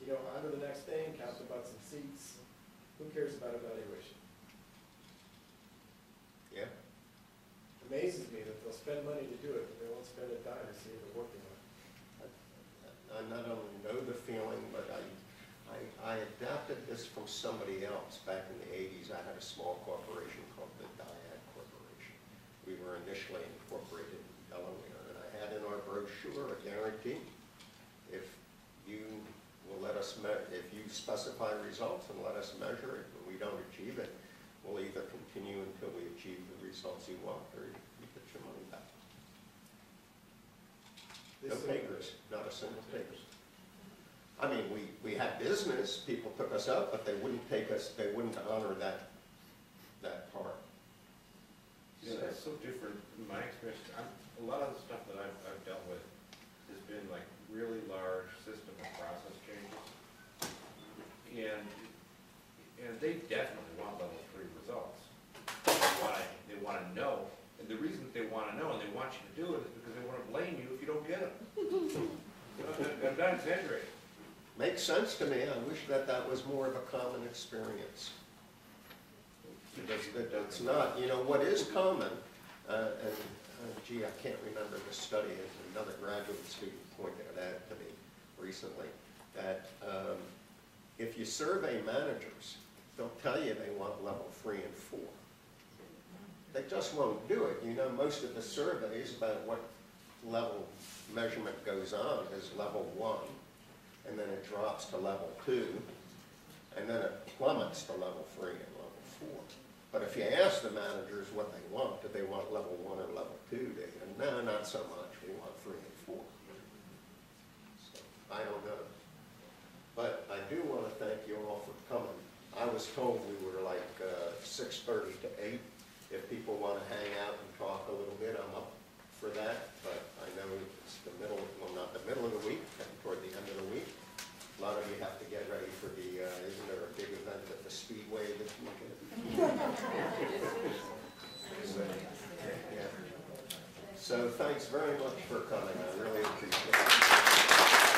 you know, on to the next thing, count the butts and seats, who cares about evaluation? Yeah? Amazes me that they'll spend money to do it, but they won't spend a dime to see if they're working on it. I not only know the feeling, but I, I, adapted this from somebody else. Back in the eighties, I had a small corporation called the Diag Corporation. We were initially incorporated in Delaware, and I had in our brochure a guarantee. If you will let us, if you specify results and let us measure it, and we don't achieve it, we'll either continue until we achieve the results you want, or you get your money back. No This- takers, not a single taker. I mean, we, we had business, people took us up, but they wouldn't take us, they wouldn't honor that, that part. Know, that's so different, in my experience, I'm, a lot of the stuff that I've, I've dealt with has been like really large system and process changes. And, and they definitely want level three results. They wanna, they wanna know and the reason they wanna know and they want you to do it is because they wanna blame you if you don't get them. I'm not exaggerating. Makes sense to me. I wish that that was more of a common experience. Because it- it's not, you know, what is common, uh, and uh, gee, I can't remember the study, as another graduate student pointed it out to me recently, that um, if you survey managers, they'll tell you they want level three and four. They just won't do it. You know, most of the surveys about what level measurement goes on is level one, and then it drops to level two, and then it plummets to level three and level four. But if you ask the managers what they want, do they want level one or level two, go, no, not so much, we want three and four. So, I don't know. But I do want to thank you all for coming. I was told we were like uh, six thirty to eight. If people want to hang out and talk a little bit, I'm up for that, but I know it's the middle, well, not the middle of the week, toward the end of the week. A lot of you have to get ready for the, uh, isn't there a big event at the Speedway this weekend? So, yeah. So thanks very much for coming, I really appreciate it.